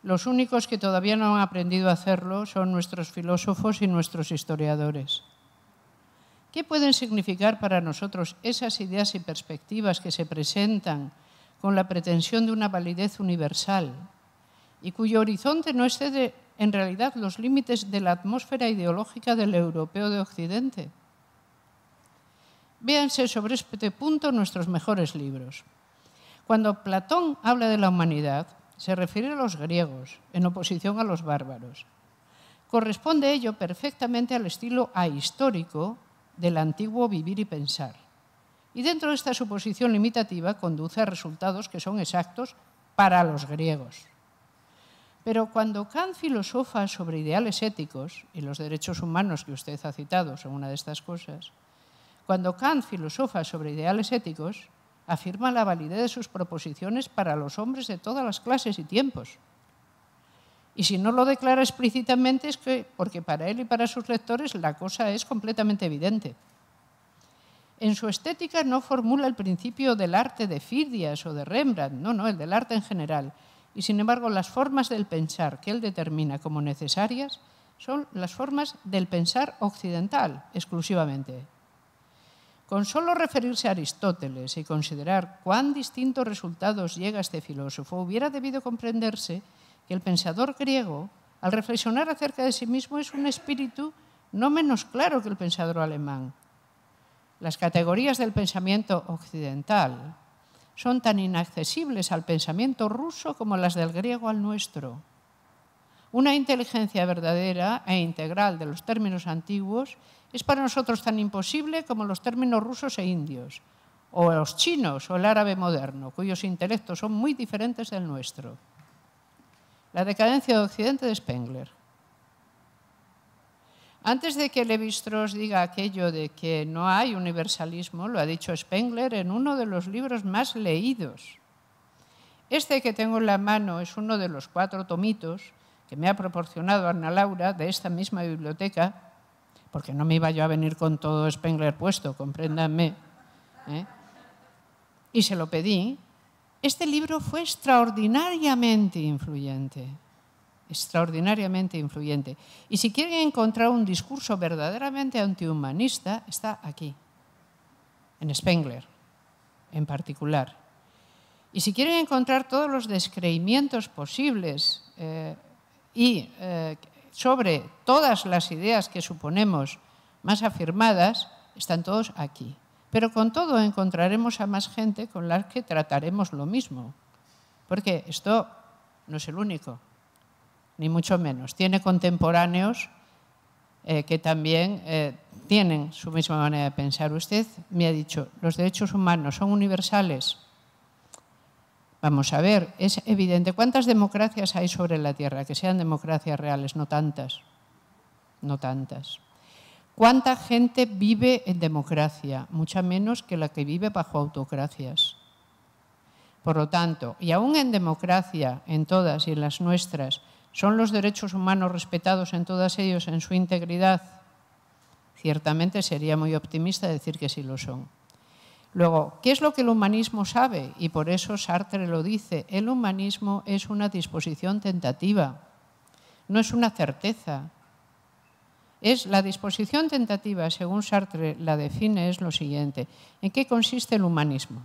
Los únicos que todavía no han aprendido a hacerlo son nuestros filósofos y nuestros historiadores. ¿Qué pueden significar para nosotros esas ideas y perspectivas que se presentan con la pretensión de una validez universal y cuyo horizonte no excede en realidad los límites de la atmósfera ideológica del europeo de Occidente? Véanse sobre este punto nuestros mejores libros. Cuando Platón habla de la humanidad, se refiere a los griegos, en oposición a los bárbaros. Corresponde ello perfectamente al estilo ahistórico del antiguo vivir y pensar. Y dentro de esta suposición limitativa conduce a resultados que son exactos para los griegos. Pero cuando Kant filosofa sobre ideales éticos, y los derechos humanos que usted ha citado son una de estas cosas, cuando Kant filosofa sobre ideales éticos, afirma la validez de sus proposiciones para los hombres de todas las clases y tiempos. Y si no lo declara explícitamente es que, porque para él y para sus lectores la cosa es completamente evidente. En su estética no formula el principio del arte de Fidias o de Rembrandt, no, no, el del arte en general. Y sin embargo, las formas del pensar que él determina como necesarias son las formas del pensar occidental exclusivamente. Con solo referirse a Aristóteles y considerar cuán distintos resultados llega este filósofo, hubiera debido comprenderse que el pensador griego, al reflexionar acerca de sí mismo, es un espíritu no menos claro que el pensador alemán. Las categorías del pensamiento occidental son tan inaccesibles al pensamiento ruso como las del griego al nuestro. Una inteligencia verdadera e integral de los términos antiguos es para nosotros tan imposible como los términos rusos e indios, o los chinos o el árabe moderno, cuyos intelectos son muy diferentes del nuestro. La decadencia de Occidente de Spengler. Antes de que Levi-Strauss diga aquello de que no hay universalismo, lo ha dicho Spengler en uno de los libros más leídos. Este que tengo en la mano es uno de los cuatro tomitos que me ha proporcionado Ana Laura de esta misma biblioteca porque no me iba yo a venir con todo Spengler puesto, compréndanme. ¿eh? Y se lo pedí. Este libro fue extraordinariamente influyente, extraordinariamente influyente. Y si quieren encontrar un discurso verdaderamente antihumanista, está aquí, en Spengler en particular. Y si quieren encontrar todos los descreimientos posibles eh, y eh, sobre todas las ideas que suponemos más afirmadas, están todos aquí. Pero con todo encontraremos a más gente con la que trataremos lo mismo. Porque esto no es el único. ni mucho menos. Tiene contemporáneos eh, que también eh, tienen su misma manera de pensar. Usted me ha dicho, ¿los derechos humanos son universales? Vamos a ver, es evidente. ¿Cuántas democracias hay sobre la Tierra? Que sean democracias reales, no tantas. No tantas. ¿Cuánta gente vive en democracia? Mucha menos que la que vive bajo autocracias. Por lo tanto, y aún en democracia, en todas y en las nuestras, ¿son los derechos humanos respetados en todas ellos en su integridad? Ciertamente sería muy optimista decir que sí lo son. Luego, ¿qué es lo que el humanismo sabe? Y por eso Sartre lo dice, el humanismo es una disposición tentativa, no es una certeza. Es la disposición tentativa, según Sartre la define, es lo siguiente. ¿En qué consiste el humanismo?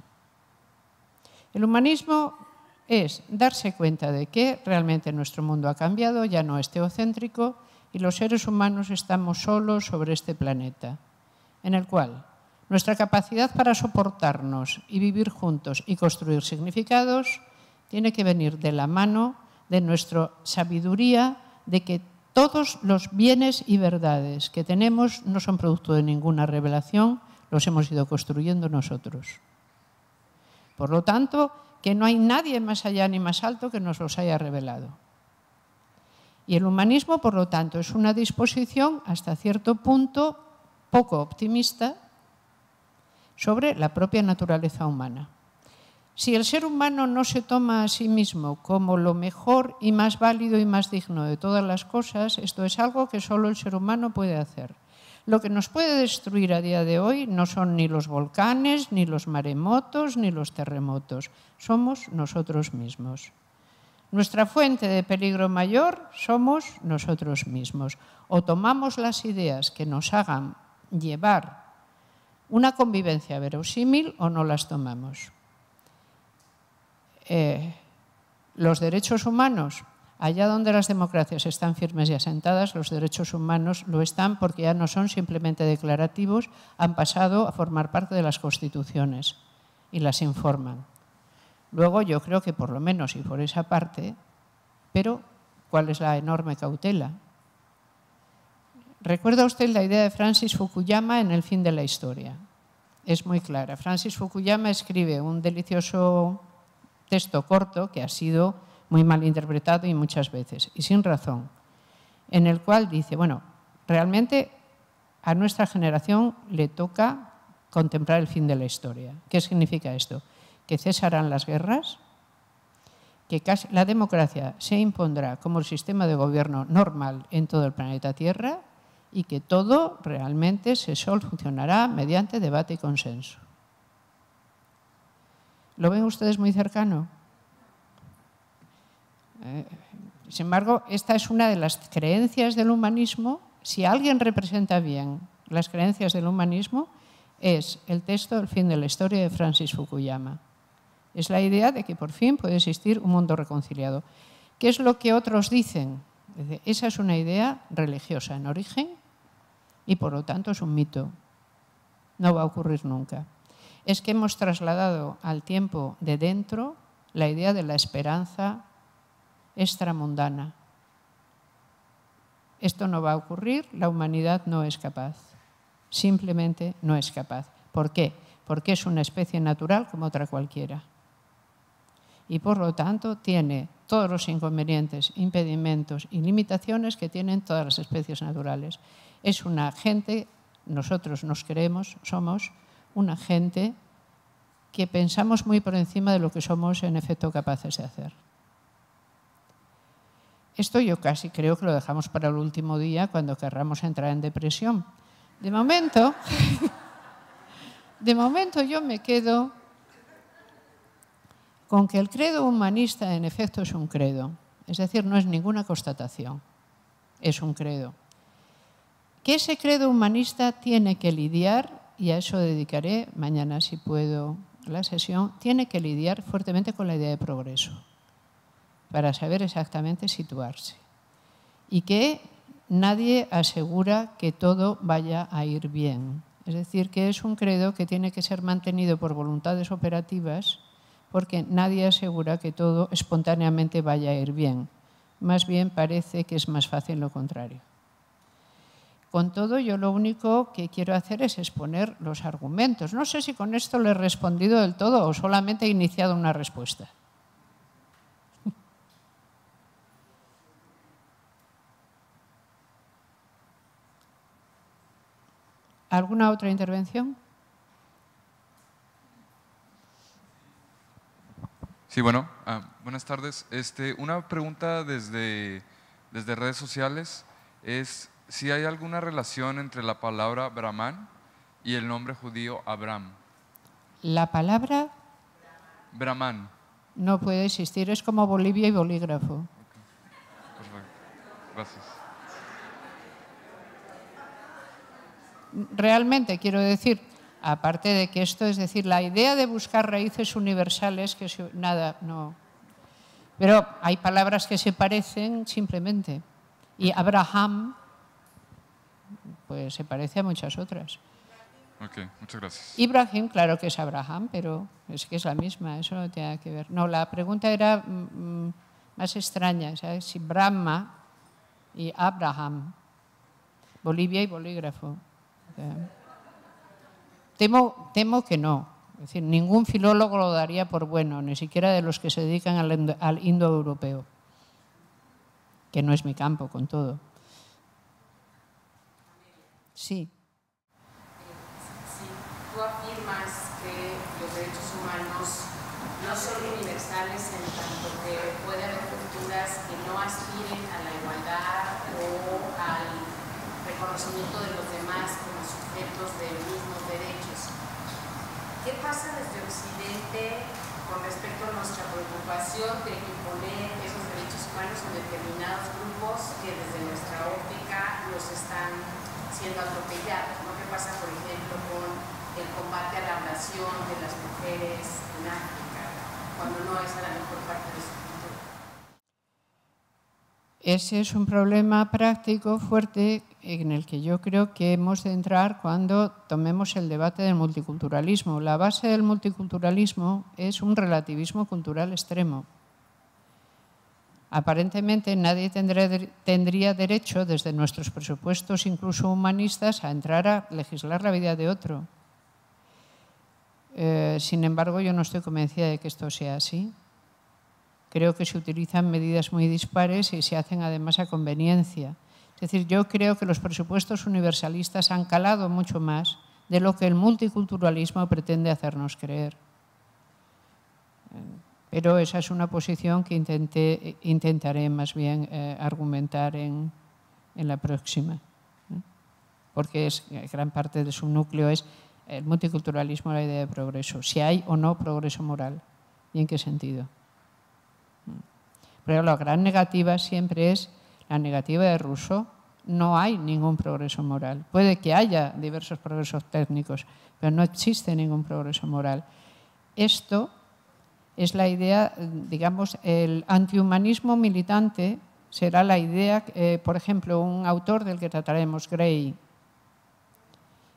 El humanismo es darse cuenta de que realmente nuestro mundo ha cambiado, ya no es teocéntrico y los seres humanos estamos solos sobre este planeta, en el cual nuestra capacidad para soportarnos y vivir juntos y construir significados tiene que venir de la mano de nuestra sabiduría de que todos los bienes y verdades que tenemos no son producto de ninguna revelación, los hemos ido construyendo nosotros. Por lo tanto, que no hay nadie más allá ni más alto que nos los haya revelado. Y el humanismo, por lo tanto, es una disposición hasta cierto punto poco optimista sobre la propia naturaleza humana. Si el ser humano no se toma a sí mismo como lo mejor y más válido y más digno de todas las cosas, esto es algo que solo el ser humano puede hacer. Lo que nos puede destruir a día de hoy no son ni los volcanes, ni los maremotos, ni los terremotos, somos nosotros mismos. Nuestra fuente de peligro mayor somos nosotros mismos. O tomamos las ideas que nos hagan llevar una convivencia verosímil o no las tomamos. Eh, los derechos humanos, allá donde las democracias están firmes y asentadas, los derechos humanos lo están porque ya no son simplemente declarativos, han pasado a formar parte de las constituciones y las informan. Luego yo creo que por lo menos y por esa parte, pero ¿cuál es la enorme cautela? ¿Recuerda usted la idea de Francis Fukuyama en El fin de la historia? Es muy clara. Francis Fukuyama escribe un delicioso texto corto que ha sido muy mal interpretado y muchas veces, y sin razón, en el cual dice, bueno, realmente a nuestra generación le toca contemplar el fin de la historia. ¿Qué significa esto? Que cesarán las guerras, que la democracia se impondrá como el sistema de gobierno normal en todo el planeta Tierra y que todo realmente se solucionará mediante debate y consenso. ¿Lo ven ustedes muy cercano? Eh, sin embargo, esta es una de las creencias del humanismo. Si alguien representa bien las creencias del humanismo, es el texto El fin de la historia de Francis Fukuyama. Es la idea de que por fin puede existir un mundo reconciliado. ¿Qué es lo que otros dicen? Esa es una idea religiosa en origen y por lo tanto es un mito. No va a ocurrir nunca. Es que hemos trasladado al tiempo de dentro la idea de la esperanza extramundana. Esto no va a ocurrir, la humanidad no es capaz. Simplemente no es capaz. ¿Por qué? Porque es una especie natural como otra cualquiera. Y por lo tanto tiene todos los inconvenientes, impedimentos y limitaciones que tienen todas las especies naturales es una gente, nosotros nos creemos, somos una gente que pensamos muy por encima de lo que somos en efecto capaces de hacer. Esto yo casi creo que lo dejamos para el último día cuando querramos entrar en depresión. De momento, de momento yo me quedo con que el credo humanista en efecto es un credo, es decir, no es ninguna constatación, es un credo que ese credo humanista tiene que lidiar, y a eso dedicaré mañana si puedo la sesión, tiene que lidiar fuertemente con la idea de progreso, para saber exactamente situarse. Y que nadie asegura que todo vaya a ir bien. Es decir, que es un credo que tiene que ser mantenido por voluntades operativas porque nadie asegura que todo espontáneamente vaya a ir bien. más bien parece que es más fácil lo contrario. Con todo, yo lo único que quiero hacer es exponer los argumentos. No sé si con esto le he respondido del todo o solamente he iniciado una respuesta. ¿Alguna otra intervención? Sí, bueno, ah, buenas tardes. Este, una pregunta desde, desde redes sociales es si hay alguna relación entre la palabra Brahman y el nombre judío Abraham. La palabra Brahman. no puede existir, es como Bolivia y bolígrafo. Perfecto. Gracias. Realmente quiero decir, aparte de que esto, es decir, la idea de buscar raíces universales, que nada, no. Pero hay palabras que se parecen simplemente. Y Abraham, pues se parece a muchas otras. Ok, muchas gracias. Ibrahim, claro que es Abraham, pero es que es la misma, eso no tiene que ver. No, la pregunta era mm, mm, más extraña, ¿sabes? Si Brahma y Abraham, Bolivia y bolígrafo. Temo, temo que no. Es decir, ningún filólogo lo daría por bueno, ni siquiera de los que se dedican al, al indoeuropeo, que no es mi campo con todo. Sí. Si tú afirmas que los derechos humanos no son universales en tanto que puede haber culturas que no aspiren a la igualdad o al reconocimiento de los demás como sujetos de mismos derechos, ¿qué pasa desde Occidente con respecto a nuestra preocupación de imponer esos derechos humanos en determinados grupos que desde nuestra óptica los están siendo atropellados? ¿no? ¿Qué pasa, por ejemplo, con el combate a la ablación de las mujeres en África, cuando no es a la mejor parte de su cultura? Ese es un problema práctico fuerte en el que yo creo que hemos de entrar cuando tomemos el debate del multiculturalismo. La base del multiculturalismo es un relativismo cultural extremo. Aparentemente nadie tendría, derecho, desde nuestros presupuestos, incluso humanistas, a entrar a legislar la vida de otro. Eh, sin embargo, yo no estoy convencida de que esto sea así. Creo que se utilizan medidas muy dispares y se hacen además a conveniencia. Es decir, yo creo que los presupuestos universalistas han calado mucho más de lo que el multiculturalismo pretende hacernos creer. Pero esa es una posición que intenté, intentaré más bien eh, argumentar en, en, la próxima, ¿no? porque es, gran parte de su núcleo es el multiculturalismo, la idea de progreso, si hay o no progreso moral y en qué sentido. Pero la gran negativa siempre es la negativa de Rousseau. No hay ningún progreso moral. Puede que haya diversos progresos técnicos, pero no existe ningún progreso moral. Esto es la idea, digamos, el antihumanismo militante será la idea, eh, por ejemplo, un autor del que trataremos, Gray,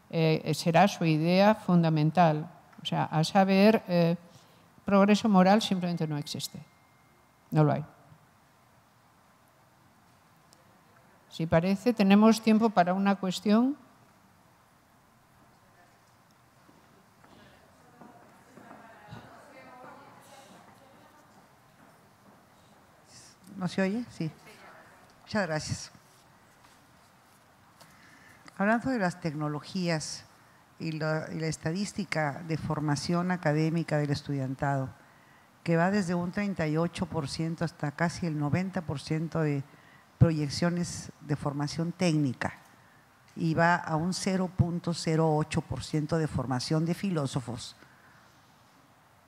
eh, será su idea fundamental. O sea, a saber, eh, progreso moral simplemente no existe. No lo hay. Si parece, tenemos tiempo para una cuestión. ¿No se oye? Sí. Muchas gracias. Hablando de las tecnologías y la, y la, estadística de formación académica del estudiantado, que va desde un 38% hasta casi el 90% de proyecciones de formación técnica y va a un 0.08% de formación de filósofos.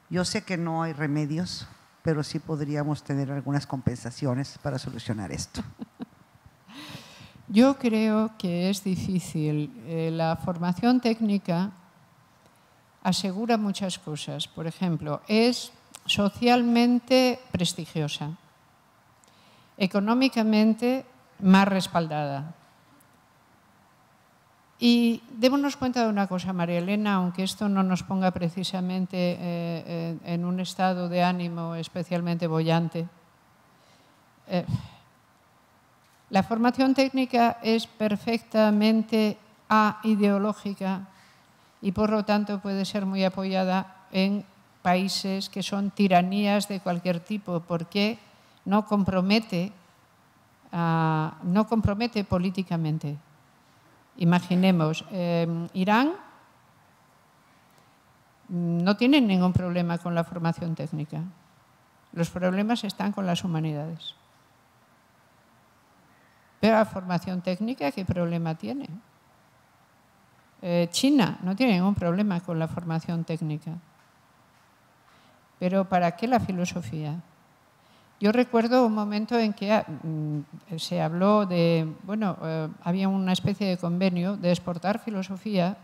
Yo sé que no hay remedios, pero sí podríamos tener algunas compensaciones para solucionar esto. Yo creo que es difícil. Eh, la formación técnica asegura muchas cosas. Por ejemplo, es socialmente prestigiosa, económicamente más respaldada. Y démonos cuenta de una cosa, María Elena, aunque esto no nos ponga precisamente eh, en un estado de ánimo especialmente bollante. Eh, La formación técnica es perfectamente aideológica y por lo tanto puede ser muy apoyada en países que son tiranías de cualquier tipo porque no compromete, no compromete políticamente. Imaginemos, eh, Irán no tiene ningún problema con la formación técnica. Los problemas están con las humanidades. Pero la formación técnica, ¿qué problema tiene? Eh, China no tiene ningún problema con la formación técnica. Pero ¿para qué la filosofía? Yo recuerdo un momento en que mm, se habló de, bueno, eh, había una especie de convenio de exportar filosofía,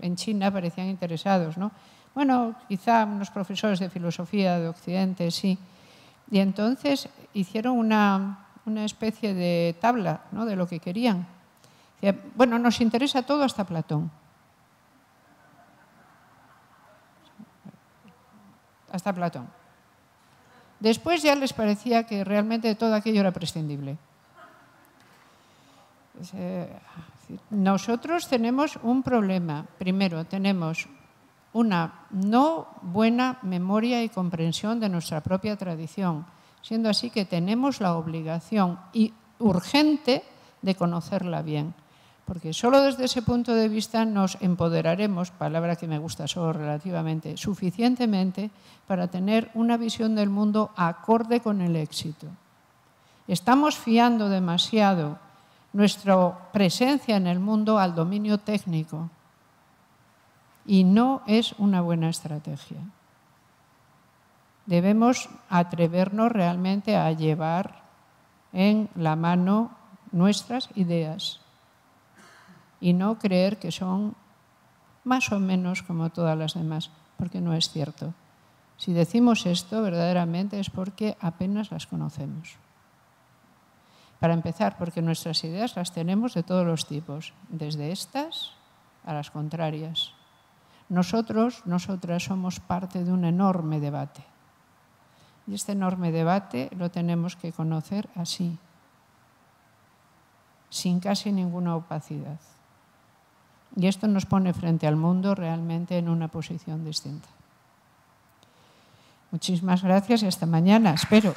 en China parecían interesados, ¿no? Bueno, quizá unos profesores de filosofía de Occidente, sí. Y entonces hicieron una, una especie de tabla ¿no? de lo que querían. Bueno, nos interesa todo hasta Platón. Hasta Platón. Después ya les parecía que realmente todo aquello era prescindible. Eh, nosotros tenemos un problema. Primero, tenemos una no buena memoria y comprensión de nuestra propia tradición, siendo así que tenemos la obligación y urgente de conocerla bien porque solo desde ese punto de vista nos empoderaremos, palabra que me gusta solo relativamente, suficientemente para tener una visión del mundo acorde con el éxito. Estamos fiando demasiado nuestra presencia en el mundo al dominio técnico y no es una buena estrategia. Debemos atrevernos realmente a llevar en la mano nuestras ideas y no creer que son más o menos como todas las demás, porque no es cierto. Si decimos esto verdaderamente es porque apenas las conocemos. Para empezar, porque nuestras ideas las tenemos de todos los tipos, desde estas a las contrarias. Nosotros, nosotras somos parte de un enorme debate. Y este enorme debate lo tenemos que conocer así, sin casi ninguna opacidad. Y esto nos pone frente al mundo realmente en una posición distinta. Muchísimas gracias y hasta mañana, espero.